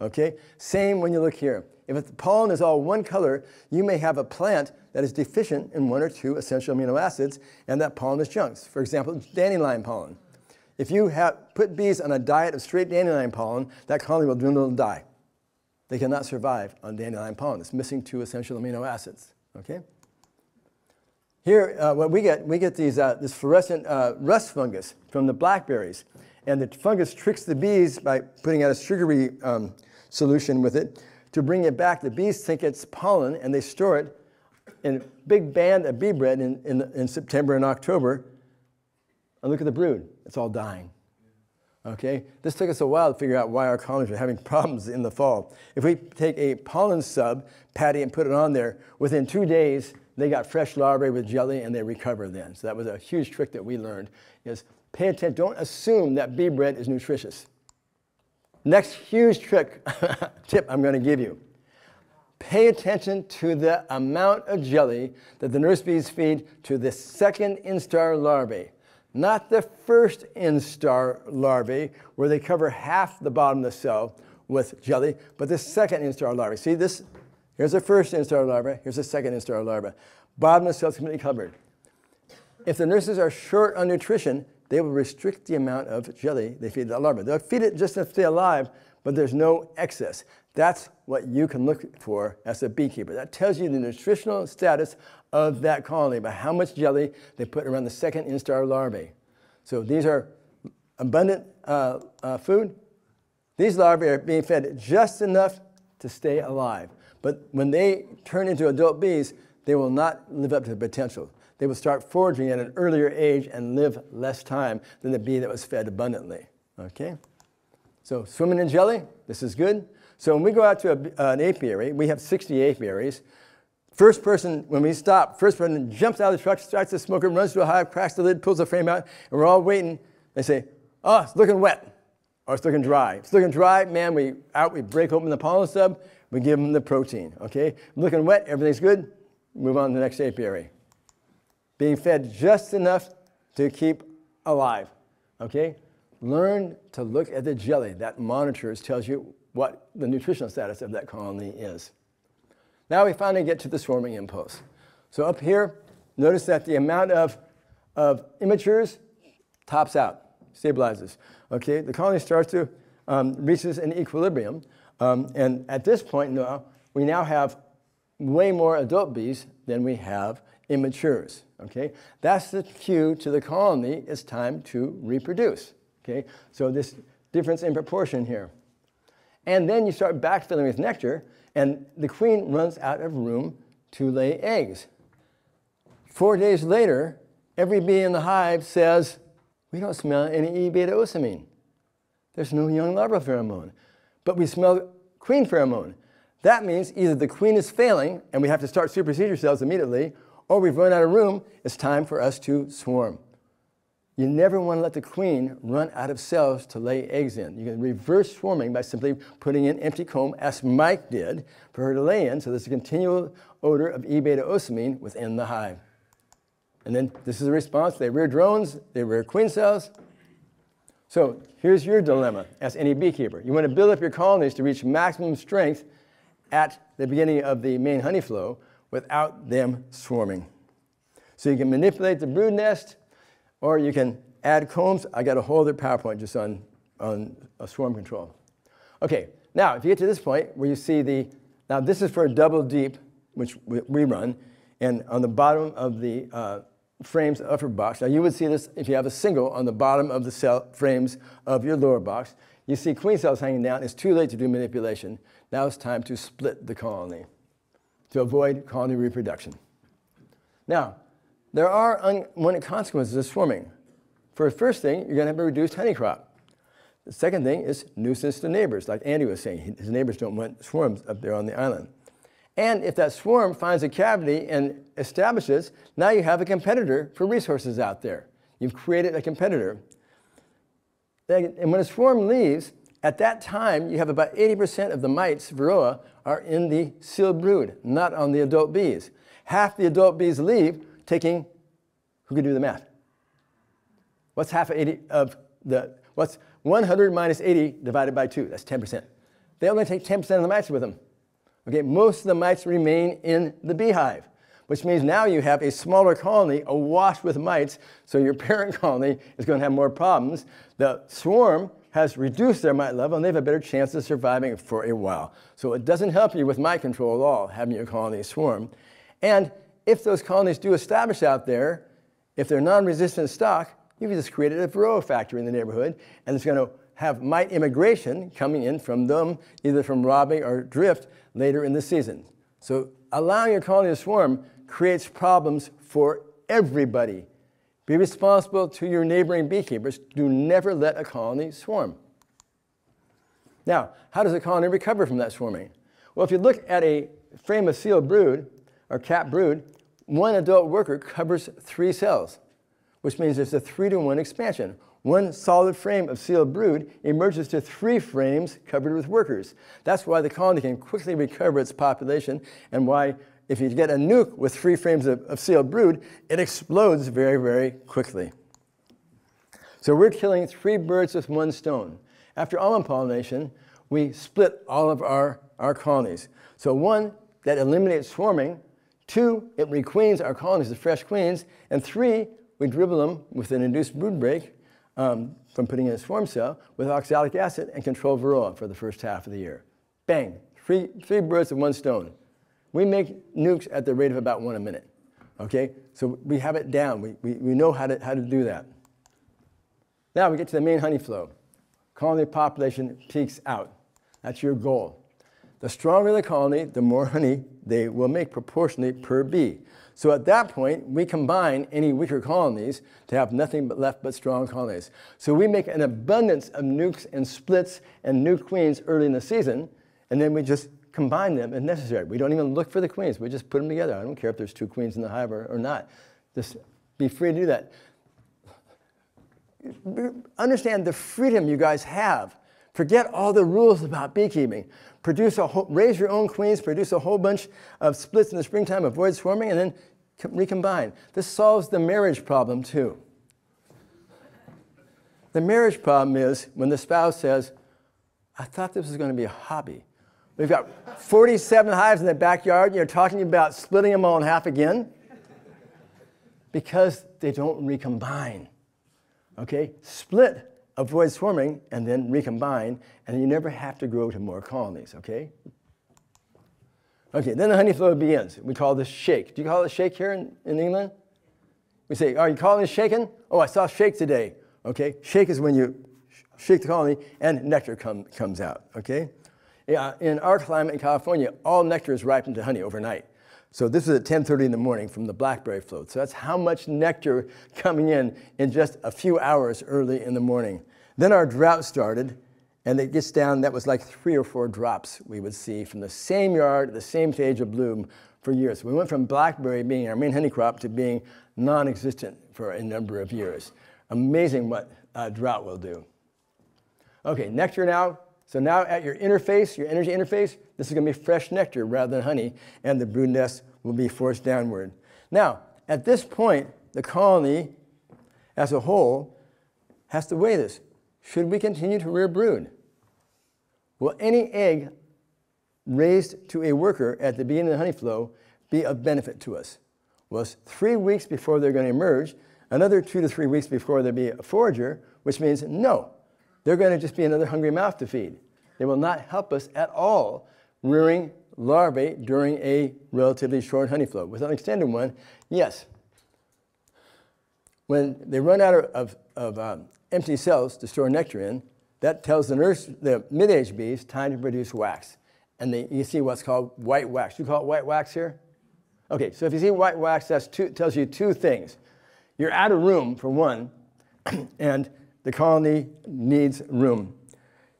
Okay? Same when you look here. If the pollen is all one color, you may have a plant that is deficient in one or two essential amino acids, and that pollen is junks. For example, dandelion pollen. If you have put bees on a diet of straight dandelion pollen, that colony will dwindle and die. They cannot survive on dandelion pollen. It's missing two essential amino acids. Okay? Here, uh, what we get, we get these, uh, this fluorescent uh, rust fungus from the blackberries. And the fungus tricks the bees by putting out a sugary um, solution with it to bring it back. The bees think it's pollen and they store it in big band of bee bread in, in, in September and October. And look at the brood, it's all dying. Okay? This took us a while to figure out why our colonies were having (laughs) problems in the fall. If we take a pollen sub patty and put it on there, within two days, they got fresh larvae with jelly and they recover then. So that was a huge trick that we learned is pay attention. Don't assume that bee bread is nutritious. Next huge trick, (laughs) tip I'm going to give you. Pay attention to the amount of jelly that the nurse bees feed to the second instar larvae. Not the first instar larvae, where they cover half the bottom of the cell with jelly, but the second instar larvae. See this Here's the first instar larva. Here's the second instar larva. Bottom of the cell is completely covered. If the nurses are short on nutrition, they will restrict the amount of jelly they feed the larva. They'll feed it just to stay alive, but there's no excess. That's what you can look for as a beekeeper. That tells you the nutritional status of that colony by how much jelly they put around the second instar larvae. So these are abundant uh, uh, food. These larvae are being fed just enough to stay alive. But when they turn into adult bees, they will not live up to the potential. They will start foraging at an earlier age and live less time than the bee that was fed abundantly. Okay? So swimming in jelly, this is good. So when we go out to a, uh, an apiary, we have 60 apiaries. First person, when we stop, first person jumps out of the truck, starts to smoke it, runs to a hive, cracks the lid, pulls the frame out, and we're all waiting. They say, oh, it's looking wet, or it's looking dry. It's looking dry, man, we out, we break open the pollen sub, we give them the protein, okay? Looking wet, everything's good, move on to the next apiary. Being fed just enough to keep alive, okay? Learn to look at the jelly. That monitors tells you what the nutritional status of that colony is. Now we finally get to the swarming impulse. So up here, notice that the amount of, of immatures tops out, stabilizes. Okay, the colony starts to um, reaches an equilibrium, um, and at this point now we now have way more adult bees than we have immatures. Okay, that's the cue to the colony. It's time to reproduce. Okay, so this difference in proportion here, and then you start backfilling with nectar, and the queen runs out of room to lay eggs. Four days later, every bee in the hive says, "We don't smell any E beta ocimene. There's no young larva pheromone, but we smell queen pheromone." That means either the queen is failing and we have to start supersedure cells immediately, or we've run out of room, it's time for us to swarm. You never want to let the queen run out of cells to lay eggs in. You can reverse swarming by simply putting in empty comb, as Mike did, for her to lay in, so there's a continual odor of E beta ocimene within the hive. And then this is a response. They rear drones, they rear queen cells. So here's your dilemma as any beekeeper. You want to build up your colonies to reach maximum strength at the beginning of the main honey flow without them swarming. So you can manipulate the brood nest, or you can add combs. I got a whole other PowerPoint just on, on swarm control. Okay, now if you get to this point where you see the, now this is for a double deep, which we run, and on the bottom of the uh, frames upper box, now you would see this if you have a single on the bottom of the cell frames of your lower box. You see queen cells hanging down. It's too late to do manipulation. Now it's time to split the colony to avoid colony reproduction. Now, there are unwanted consequences of swarming. For the first thing, you're going to have a reduced honey crop. The second thing is nuisance to neighbors, like Andy was saying. His neighbors don't want swarms up there on the island. And if that swarm finds a cavity and establishes, now you have a competitor for resources out there. You've created a competitor. And when a swarm leaves, at that time, you have about 80% of the mites, varroa, are in the sealed brood, not on the adult bees. Half the adult bees leave, taking, who can do the math? What's half of 80 of the, what's 100 minus 80 divided by 2? That's 10%. They only take 10% of the mites with them. Okay, most of the mites remain in the beehive, which means now you have a smaller colony awash with mites, so your (laughs) parent colony is going to have more problems. The swarm has reduced their mite level and they have a better chance of surviving for a while. So it doesn't help you with mite control at all, having your colony swarm. And if those colonies do establish out there, if they're non-resistant stock, you've just created a varroa factory in the neighborhood and it's going to have mite immigration coming in from them, either from robbing or drift later in the season. So allowing your colony to swarm creates problems for everybody be responsible to your neighboring beekeepers. Do never let a colony swarm. Now, how does a colony recover from that swarming? Well, if you look at a frame of sealed brood or capped brood, one adult worker covers three cells, which means there's a three to one expansion. One solid frame of sealed brood emerges to three frames covered with workers. That's why the colony can quickly recover its population and why if you get a nuc with three frames of, of sealed brood, it explodes very, very quickly. So we're killing three birds with one stone. After almond pollination, we split all of our, our colonies. So one, that eliminates swarming. Two, it requeens our colonies, the fresh queens. And three, we dribble them with an induced brood break um, from putting in a swarm cell with oxalic acid and control varroa for the first half of the year. Bang, three, three birds with one stone. We make nucs at the rate of about one a minute. Okay? So we have it down. We, we, we know how to, how to do that. Now we get to the main honey flow. Colony population peaks out. That's your goal. The stronger the colony, the more honey they will make proportionally per bee. So at that point, we combine any weaker colonies to have nothing but left but strong colonies. So we make an abundance of nucs and splits and new queens early in the season, and then we just combine them if necessary. We don't even look for the queens. We just put them together. I don't care if there's two queens in the hive or, or not. Just be free to do that. Understand the freedom you guys have. Forget all the rules about beekeeping. Produce a whole, raise your own queens, produce a whole bunch of splits in the springtime, avoid swarming, and then recombine. This solves the marriage problem too. The marriage problem is when the spouse says, I thought this was going to be a hobby. We've got 47 hives in the backyard, and you're talking about splitting them all in half again? Because they don't recombine. Okay? Split avoid swarming and then recombine, and you never have to grow to more colonies, okay? Okay, then the honey flow begins. We call this shake. Do you call it shake here in, in England? We say, are you calling it shaken? Oh, I saw shake today. Okay, shake is when you shake the colony and nectar come, comes out, okay? Yeah, in our climate in California, all nectar is ripened to honey overnight. So this is at 10.30 in the morning from the blackberry float. So that's how much nectar coming in in just a few hours early in the morning. Then our drought started, and it gets down, that was like three or four drops we would see from the same yard, the same stage of bloom for years. We went from blackberry being our main honey crop to being non-existent for a number of years. Amazing what uh, drought will do. Okay, nectar now, so now at your interface, your energy interface, this is going to be fresh nectar rather than honey, and the brood nest will be forced downward. Now, at this point, the colony as a whole has to weigh this. Should we continue to rear brood? Will any egg raised to a worker at the beginning of the honey flow be of benefit to us? Well, three weeks before they're going to emerge, another two to three weeks before they'll be a forager, which means no, they're going to just be another hungry mouth to feed. They will not help us at all rearing larvae during a relatively short honey flow. With an extended one, yes. When they run out of, of um, empty cells to store nectar in, that tells the, nurse, the mid-age bees time to produce wax. And they, you see what's called white wax. You call it white wax here? Okay, so if you see white wax, that tells you two things. You're out of room, for one, (clears throat) and the colony needs room.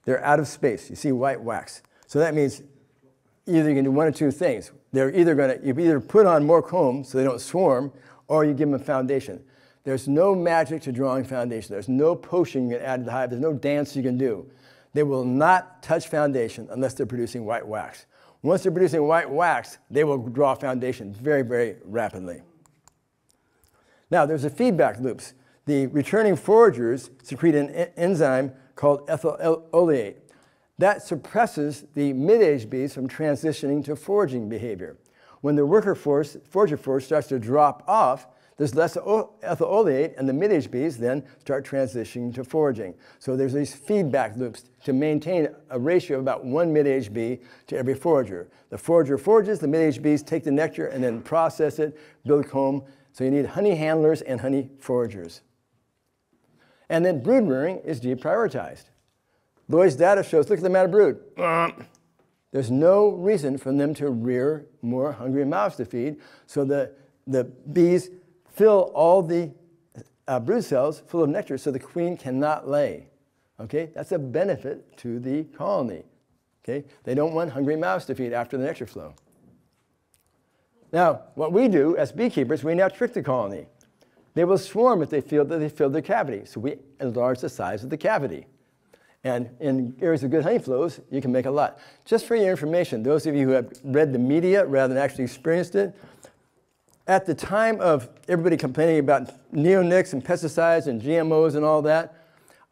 They're out of space. You see white wax. So that means either you can do one or two things. They're either going to, you either put on more comb so they don't swarm, or you give them a foundation. There's no magic to drawing foundation. There's no potion you can add to the hive. There's no dance you can do. They will not touch foundation unless they're producing white wax. Once they're producing white wax, they will draw foundation very, very rapidly. Now, there's a feedback loops the returning foragers secrete an enzyme called ethyl oleate. That suppresses the mid-age bees from transitioning to foraging behavior. When the worker force, forager force starts to drop off, there's less ethyl oleate, and the mid-age bees then start transitioning to foraging. So there's these feedback loops to maintain a ratio of about one mid-age bee to every forager. The forager forages, the mid-age bees take the nectar and then process it, build comb. So you need honey handlers and honey foragers. And then brood rearing is deprioritized. Lloyd's data shows, look at the amount of brood. There's no reason for them to rear more hungry mouths to feed, so the, the bees fill all the uh, brood cells full of nectar so the queen cannot lay. Okay, that's a benefit to the colony. Okay, they don't want hungry mouths to feed after the nectar flow. Now, what we do as beekeepers, we now trick the colony. They will swarm if they feel that they fill their cavity. So we enlarge the size of the cavity. And in areas of good honey flows, you can make a lot. Just for your information, those of you who have read the media rather than actually experienced it, at the time of everybody complaining about neonics and pesticides and GMOs and all that,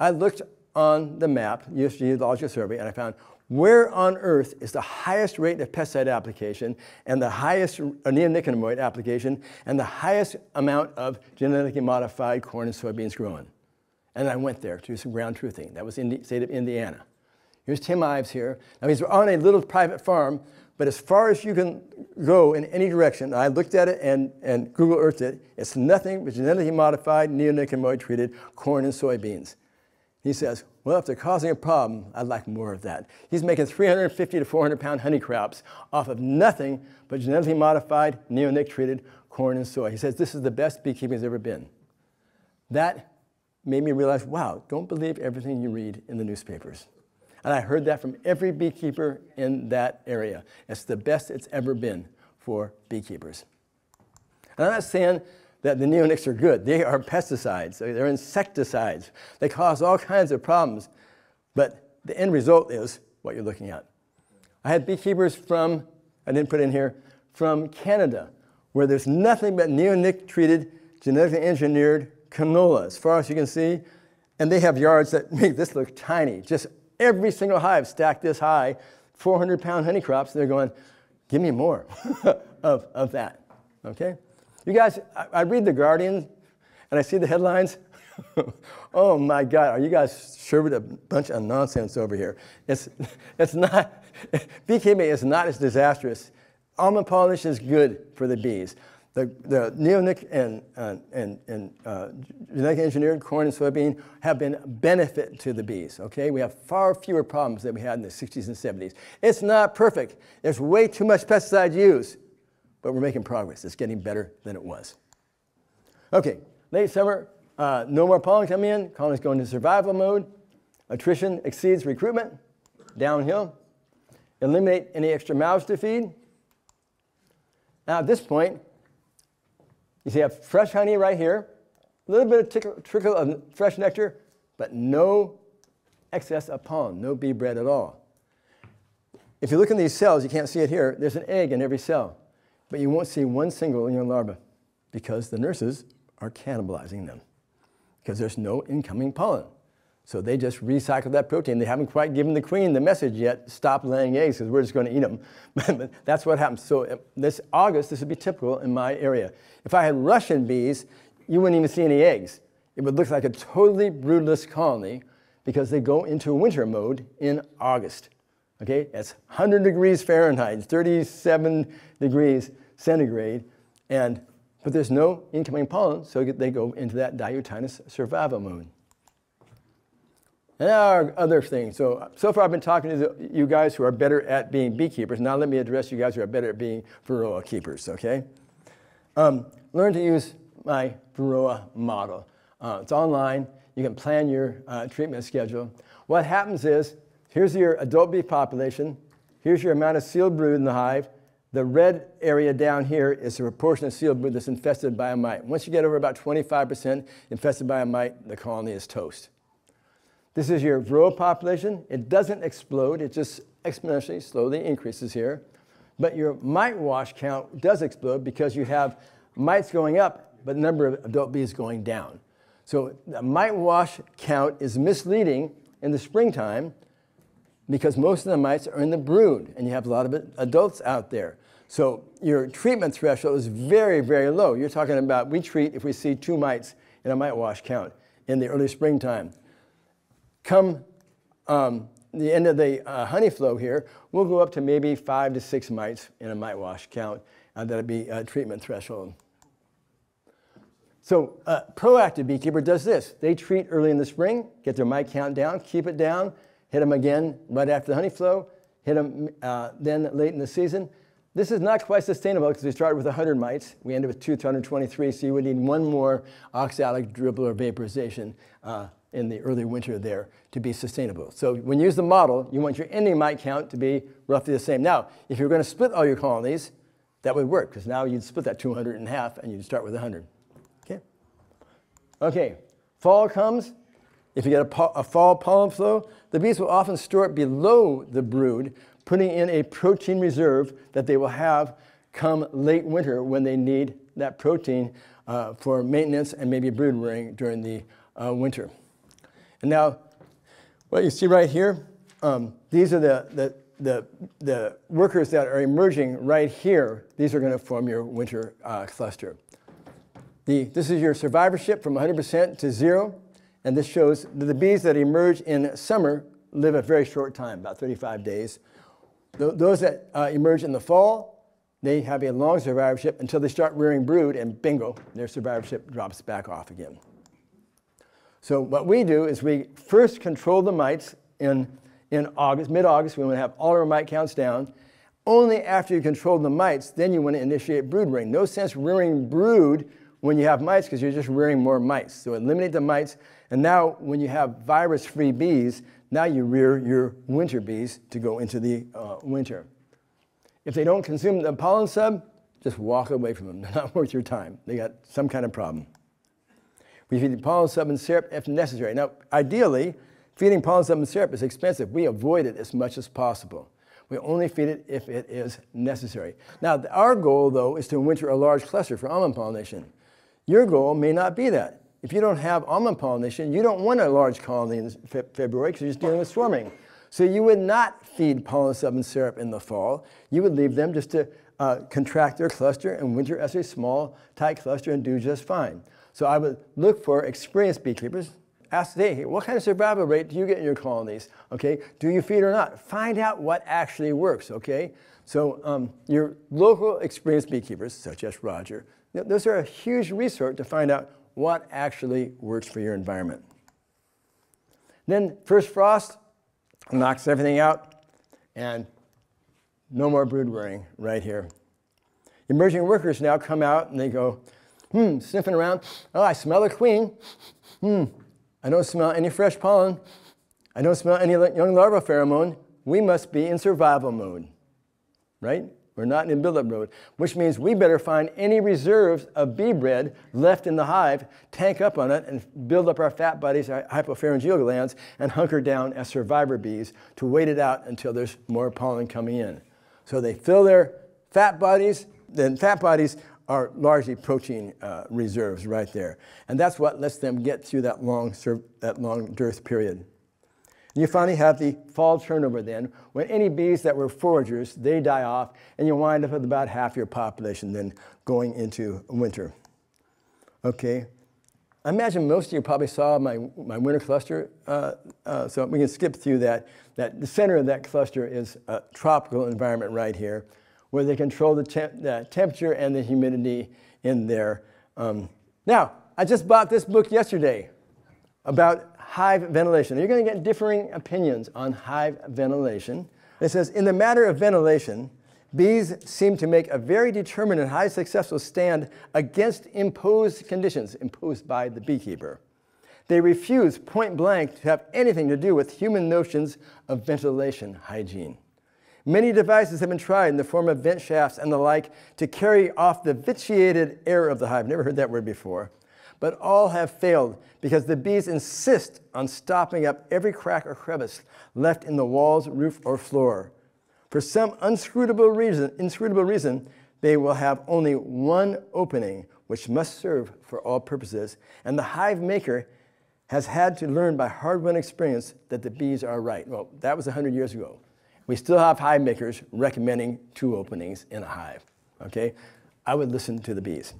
I looked on the map, USG Geological Survey, and I found where on earth is the highest rate of pesticide application and the highest neonicotinoid application and the highest amount of genetically modified corn and soybeans grown? And I went there to do some ground truthing. That was in the state of Indiana. Here's Tim Ives here. Now he's on a little private farm, but as far as you can go in any direction, I looked at it and, and Google Earthed it, it's nothing but genetically modified, neonicotinoid treated corn and soybeans. He says, well, if they're causing a problem, I'd like more of that. He's making 350 to 400 pound honey crops off of nothing but genetically modified, neonic treated corn and soy. He says this is the best beekeeping has ever been. That made me realize, wow, don't believe everything you read in the newspapers. And I heard that from every beekeeper in that area. It's the best it's ever been for beekeepers. And I'm not saying that the neonics are good. They are pesticides, they're insecticides. They cause all kinds of problems, but the end result is what you're looking at. I had beekeepers from, I didn't put in here, from Canada, where there's nothing but neonic treated, genetically engineered canola, as far as you can see. And they have yards that (laughs) make this look tiny, just every single hive stacked this high, 400 pound honey crops. They're going, give me more (laughs) of, of that. Okay? You guys, I, I read The Guardian and I see the headlines. (laughs) oh my God, are you guys sure with a bunch of nonsense over here? It's, it's not, beekeeping is not as disastrous. Almond polish is good for the bees. The, the neonic and, uh, and, and uh, genetically engineered corn and soybean have been benefit to the bees, okay? We have far fewer problems than we had in the 60s and 70s. It's not perfect. There's way too much pesticide use, but we're making progress. It's getting better than it was. Okay, late summer, uh, no more pollen coming in. Colonies go into survival mode. Attrition exceeds recruitment. Downhill. Eliminate any extra mouths to feed. Now at this point, you see I have fresh honey right here, a little bit of trickle, trickle of fresh nectar, but no excess of pollen, no bee bread at all. If you look in these cells, you can't see it here, there's an egg in every cell, but you won't see one single in your larva because the nurses are cannibalizing them because there's no incoming pollen. So they just recycle that protein. They haven't quite given the queen the message yet, stop laying eggs because we're just going to eat them. (laughs) but that's what happens. So uh, this August, this would be typical in my area. If I had Russian bees, you wouldn't even see any eggs. It would look like a totally broodless colony because they go into winter mode in August. Okay, it's 100 degrees Fahrenheit, 37 degrees centigrade, and but there's no incoming pollen, so they go into that diutinus survival mode. And there are other things. So, so far I've been talking to you guys who are better at being beekeepers. Now let me address you guys who are better at being Varroa keepers, okay? Um, learn to use my Varroa model. Uh, it's online. You can plan your uh, treatment schedule. What happens is, here's your adult bee population. Here's your amount of sealed brood in the hive. The red area down here is the proportion of sealed brood that's infested by a mite. Once you get over about 25% infested by a mite, the colony is toast. This is your Varroa population. It doesn't explode, it just exponentially slowly increases here. But your mite wash count does explode because you have mites going up, but the number of adult bees going down. So the mite wash count is misleading in the springtime because most of the mites are in the brood and you have a lot of adults out there. So your treatment threshold is very, very low. You're talking about we treat if we see two mites in a mite wash count in the early springtime. Come um, the end of the uh, honey flow here, we'll go up to maybe five to six mites in a mite wash count. Uh, that'd be a treatment threshold. So uh, proactive beekeeper does this. They treat early in the spring, get their mite count down, keep it down, hit them again right after the honey flow, hit them uh, then late in the season. This is not quite sustainable because we started with 100 mites. We ended with 223, so you would need one more oxalic dribble or vaporization uh, in the early winter there to be sustainable. So when you use the model, you want your ending mite count to be roughly the same. Now, if you're going to split all your colonies, that would work because now you'd split that 200 in half and you'd start with 100. Okay? Okay, fall comes. If you get a, a fall pollen flow, the bees will often store it below the brood, putting in a protein reserve that they will have come late winter when they need that protein uh, for maintenance and maybe brood rearing during the uh, winter. And now, what you see right here, um, these are the, the, the, the, workers that are emerging right here. These are going to form your winter uh, cluster. The, this is your survivorship from 100% to zero. And this shows that the bees that emerge in summer live a very short time, about 35 days. Th those that uh, emerge in the fall, they have a long survivorship until they start rearing brood, and bingo, their survivorship drops back off again. So what we do is we first control the mites in, in August, mid-August, we want to have all our mite counts down. Only after you control the mites, then you want to initiate brood rearing. No sense rearing brood when you have mites because you're just rearing more mites. So eliminate the mites, and now when you have virus-free bees, now you rear your winter bees to go into the uh, winter. If they don't consume the pollen sub, just walk away from them. (laughs) They're not worth your time. They got some kind of problem. We feed pollen sub and syrup if necessary. Now, ideally, feeding pollen sub and syrup is expensive. We avoid it as much as possible. We only feed it if it is necessary. Now, our goal, though, is to winter a large cluster for almond pollination. Your goal may not be that. If you don't have almond pollination, you don't want a large colony in February because you're just dealing with swarming. So you would not feed pollen sub and syrup in the fall. You would leave them just to uh, contract their cluster and winter as a small, tight cluster and do just fine. So I would look for experienced beekeepers. Ask, hey, what kind of survival rate do you get in your colonies? Okay, do you feed or not? Find out what actually works, okay? So um, your local experienced beekeepers, such as Roger, those are a huge resource to find out what actually works for your environment. Then first frost knocks everything out, and no more brood rearing right here. Emerging workers now come out and they go, hmm, sniffing around. Oh, I smell a queen. Hmm, I don't smell any fresh pollen. I don't smell any young larva pheromone. We must be in survival mode, right? We're not in buildup mode, which means we better find any reserves of bee bread left in the hive, tank up on it, and build up our fat bodies, our hypopharyngeal glands, and hunker down as survivor bees to wait it out until there's more pollen coming in. So they fill their fat bodies, then fat bodies are largely protein uh, reserves right there. And that's what lets them get through that long, that long dearth period. And you finally have the fall turnover then, when any bees that were foragers, they die off, and you wind up with about half your population then going into winter. Okay, I imagine most of you probably saw my, my winter cluster, uh, uh, so we can skip through that. that. The center of that cluster is a tropical environment right here, where they control the, temp the temperature and the humidity in there. Um, now, I just bought this book yesterday about hive ventilation. You're going to get differing opinions on hive ventilation. It says, in the matter of ventilation, bees seem to make a very determined and highly successful stand against imposed conditions imposed by the beekeeper. They refuse point blank to have anything to do with human notions of ventilation hygiene. Many devices have been tried in the form of vent shafts and the like to carry off the vitiated air of the hive. Never heard that word before but all have failed because the bees insist on stopping up every crack or crevice left in the walls, roof, or floor. For some inscrutable reason, inscrutable reason, they will have only one opening, which must serve for all purposes. And the hive maker has had to learn by hard-won experience that the bees are right. Well, that was 100 years ago. We still have hive makers recommending two openings in a hive, okay? I would listen to the bees.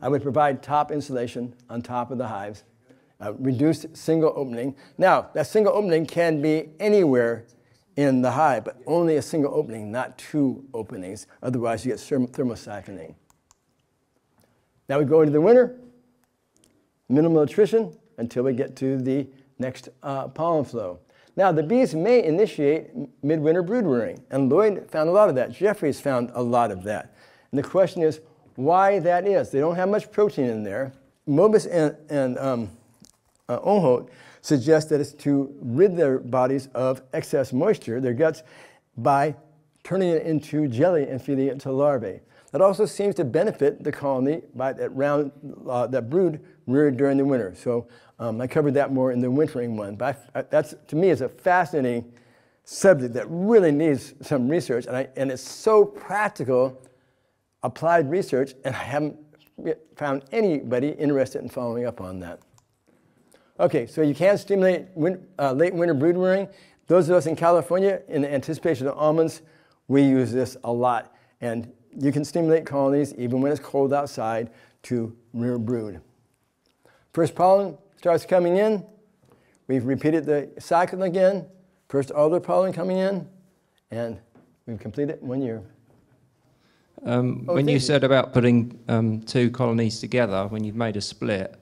I would provide top insulation on top of the hives, uh, reduced single opening. Now, that single opening can be anywhere in the hive, but only a single opening, not two openings. Otherwise, you get thermosiphoning. Now we go into the winter, minimal attrition until we get to the next uh, pollen flow. Now, the bees may initiate midwinter brood rearing, and Lloyd found a lot of that. Jeffries found a lot of that. And the question is, why that is. They don't have much protein in there. Mobus and, and um, uh, suggest that it's to rid their bodies of excess moisture, their guts, by turning it into jelly and feeding it to larvae. That also seems to benefit the colony by that round, uh, that brood reared during the winter. So um, I covered that more in the wintering one. But I, that's, to me, is a fascinating subject that really needs some research. And, I, and it's so practical applied research, and I haven't found anybody interested in following up on that. Okay, so you can stimulate win, uh, late winter brood rearing. Those of us in California, in anticipation of almonds, we use this a lot. And you can stimulate colonies, even when it's cold outside, to rear brood. First pollen starts coming in. We've repeated the cycle again. First alder pollen coming in, and we've completed one year. Um, oh, when you, said about putting um, two colonies together, when you've made a split,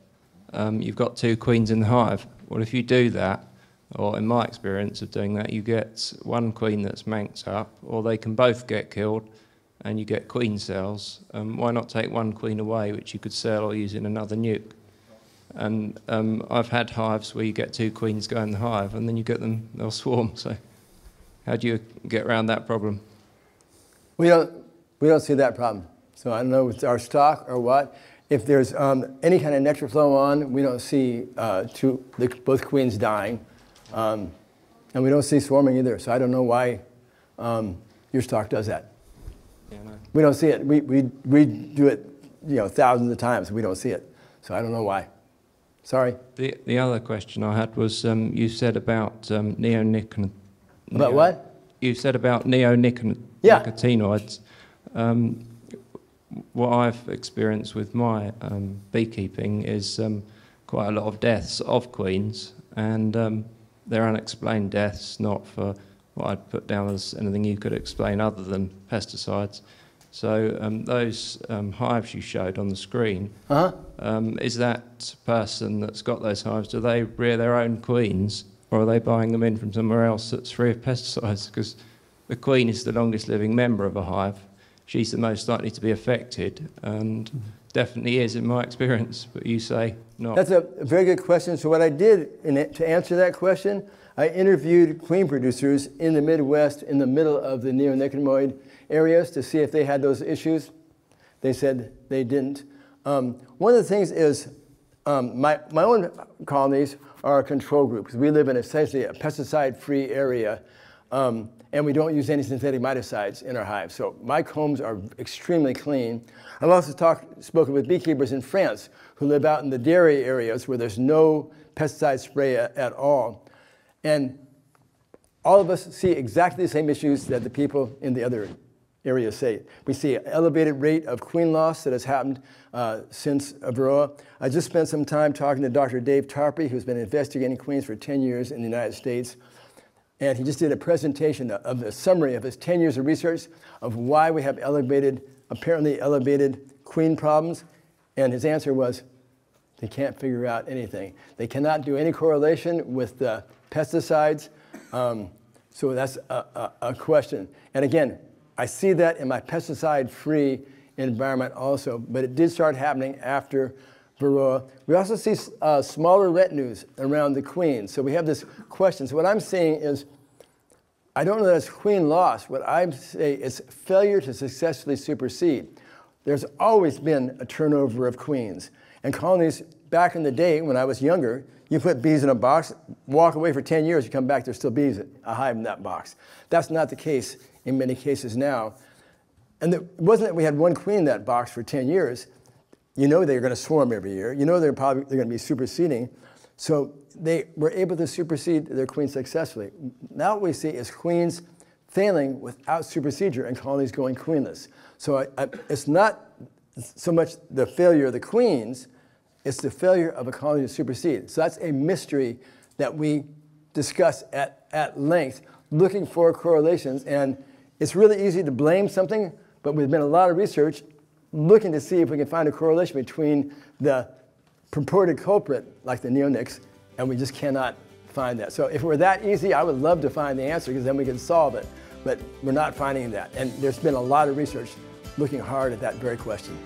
um, you've got two queens in the hive. Well, if you do that, or in my experience of doing that, you get one queen that's manxed up, or they can both get killed, and you get queen cells. Um, why not take one queen away, which you could sell or use in another nuc? And um, I've had hives where you get two queens go in the hive, and then you get them, they'll swarm. So, how do you get around that problem? We don't we don't see that problem. So I don't know if it's our stock or what. If there's um, any kind of nectar flow on, we don't see uh, two, the, both queens dying. Um, and we don't see swarming either. So I don't know why um, your stock does that. Yeah, no. We don't see it. We, we, we do it you know, thousands of times. We don't see it. So I don't know why. Sorry. The, the other question I had was um, you said about um, neonicotinoids About what? You said about neonicotinoids. Yeah. Um, what I've experienced with my um, beekeeping is um, quite a lot of deaths of queens, and um, they're unexplained deaths, not for what I'd put down as anything you could explain other than pesticides. So um, those um, hives you showed on the screen, uh-huh. Um, is that person that's got those hives, do they rear their own queens, or are they buying them in from somewhere else that's free of pesticides? Because the queen is the longest living member of a hive she's the most likely to be affected, and definitely is in my (laughs) experience. But you say not. That's a very good question. So what I did it, to answer that question, I interviewed queen producers in the Midwest, in the middle of the neonicotinoid areas, to see if they had those issues. They said they didn't. Um, one of the things is um, my, my own colonies are a control group we live in essentially a pesticide-free area. Um, and we don't use any synthetic miticides in our hives. So my combs are extremely clean. I've also talked, spoken with beekeepers in France who live out in the dairy areas where there's no pesticide spray at all. And all of us see exactly the same issues that the people in the other areas say. We see an elevated rate of queen loss that has happened uh, since Varroa. I just spent some time talking to Dr. Dave Tarpy, who's been investigating queens for 10 years in the United States. And he just did a presentation of a summary of his 10 years of research of why we have elevated, apparently elevated queen problems. And his answer was, they can't figure out anything. They cannot do any correlation with the pesticides. Um, so that's a, a, a, question. And again, I see that in my pesticide-free environment also, but it did start happening after Varroa. We also see uh, smaller retinues around the queen. So we have this question. So what I'm saying is, I don't know that it's queen loss. What I'm saying is failure to successfully supersede. There's always been a turnover of queens. And colonies, back in the day when I was younger, you put bees in a box, walk away for 10 years, you come back, there's still bees, a hive in that box. That's not the case in many cases now. And it wasn't that we had one queen in that box for 10 years. You know they're going to swarm every year. You know they're probably they're going to be superseding. So they were able to supersede their queen successfully. Now what we see is queens failing without supersedure and colonies going queenless. So I, I, it's not so much the failure of the queens, it's the failure of a colony to supersede. So that's a mystery that we discuss at, at length, looking for correlations. And it's really easy to blame something, but we've been a lot of research looking to see if we can find a correlation between the purported culprit, like the neonics, and we just cannot find that. So if it were that easy, I would love to find the answer because then we could solve it. But we're not finding that. And there's been a lot of research looking hard at that very question.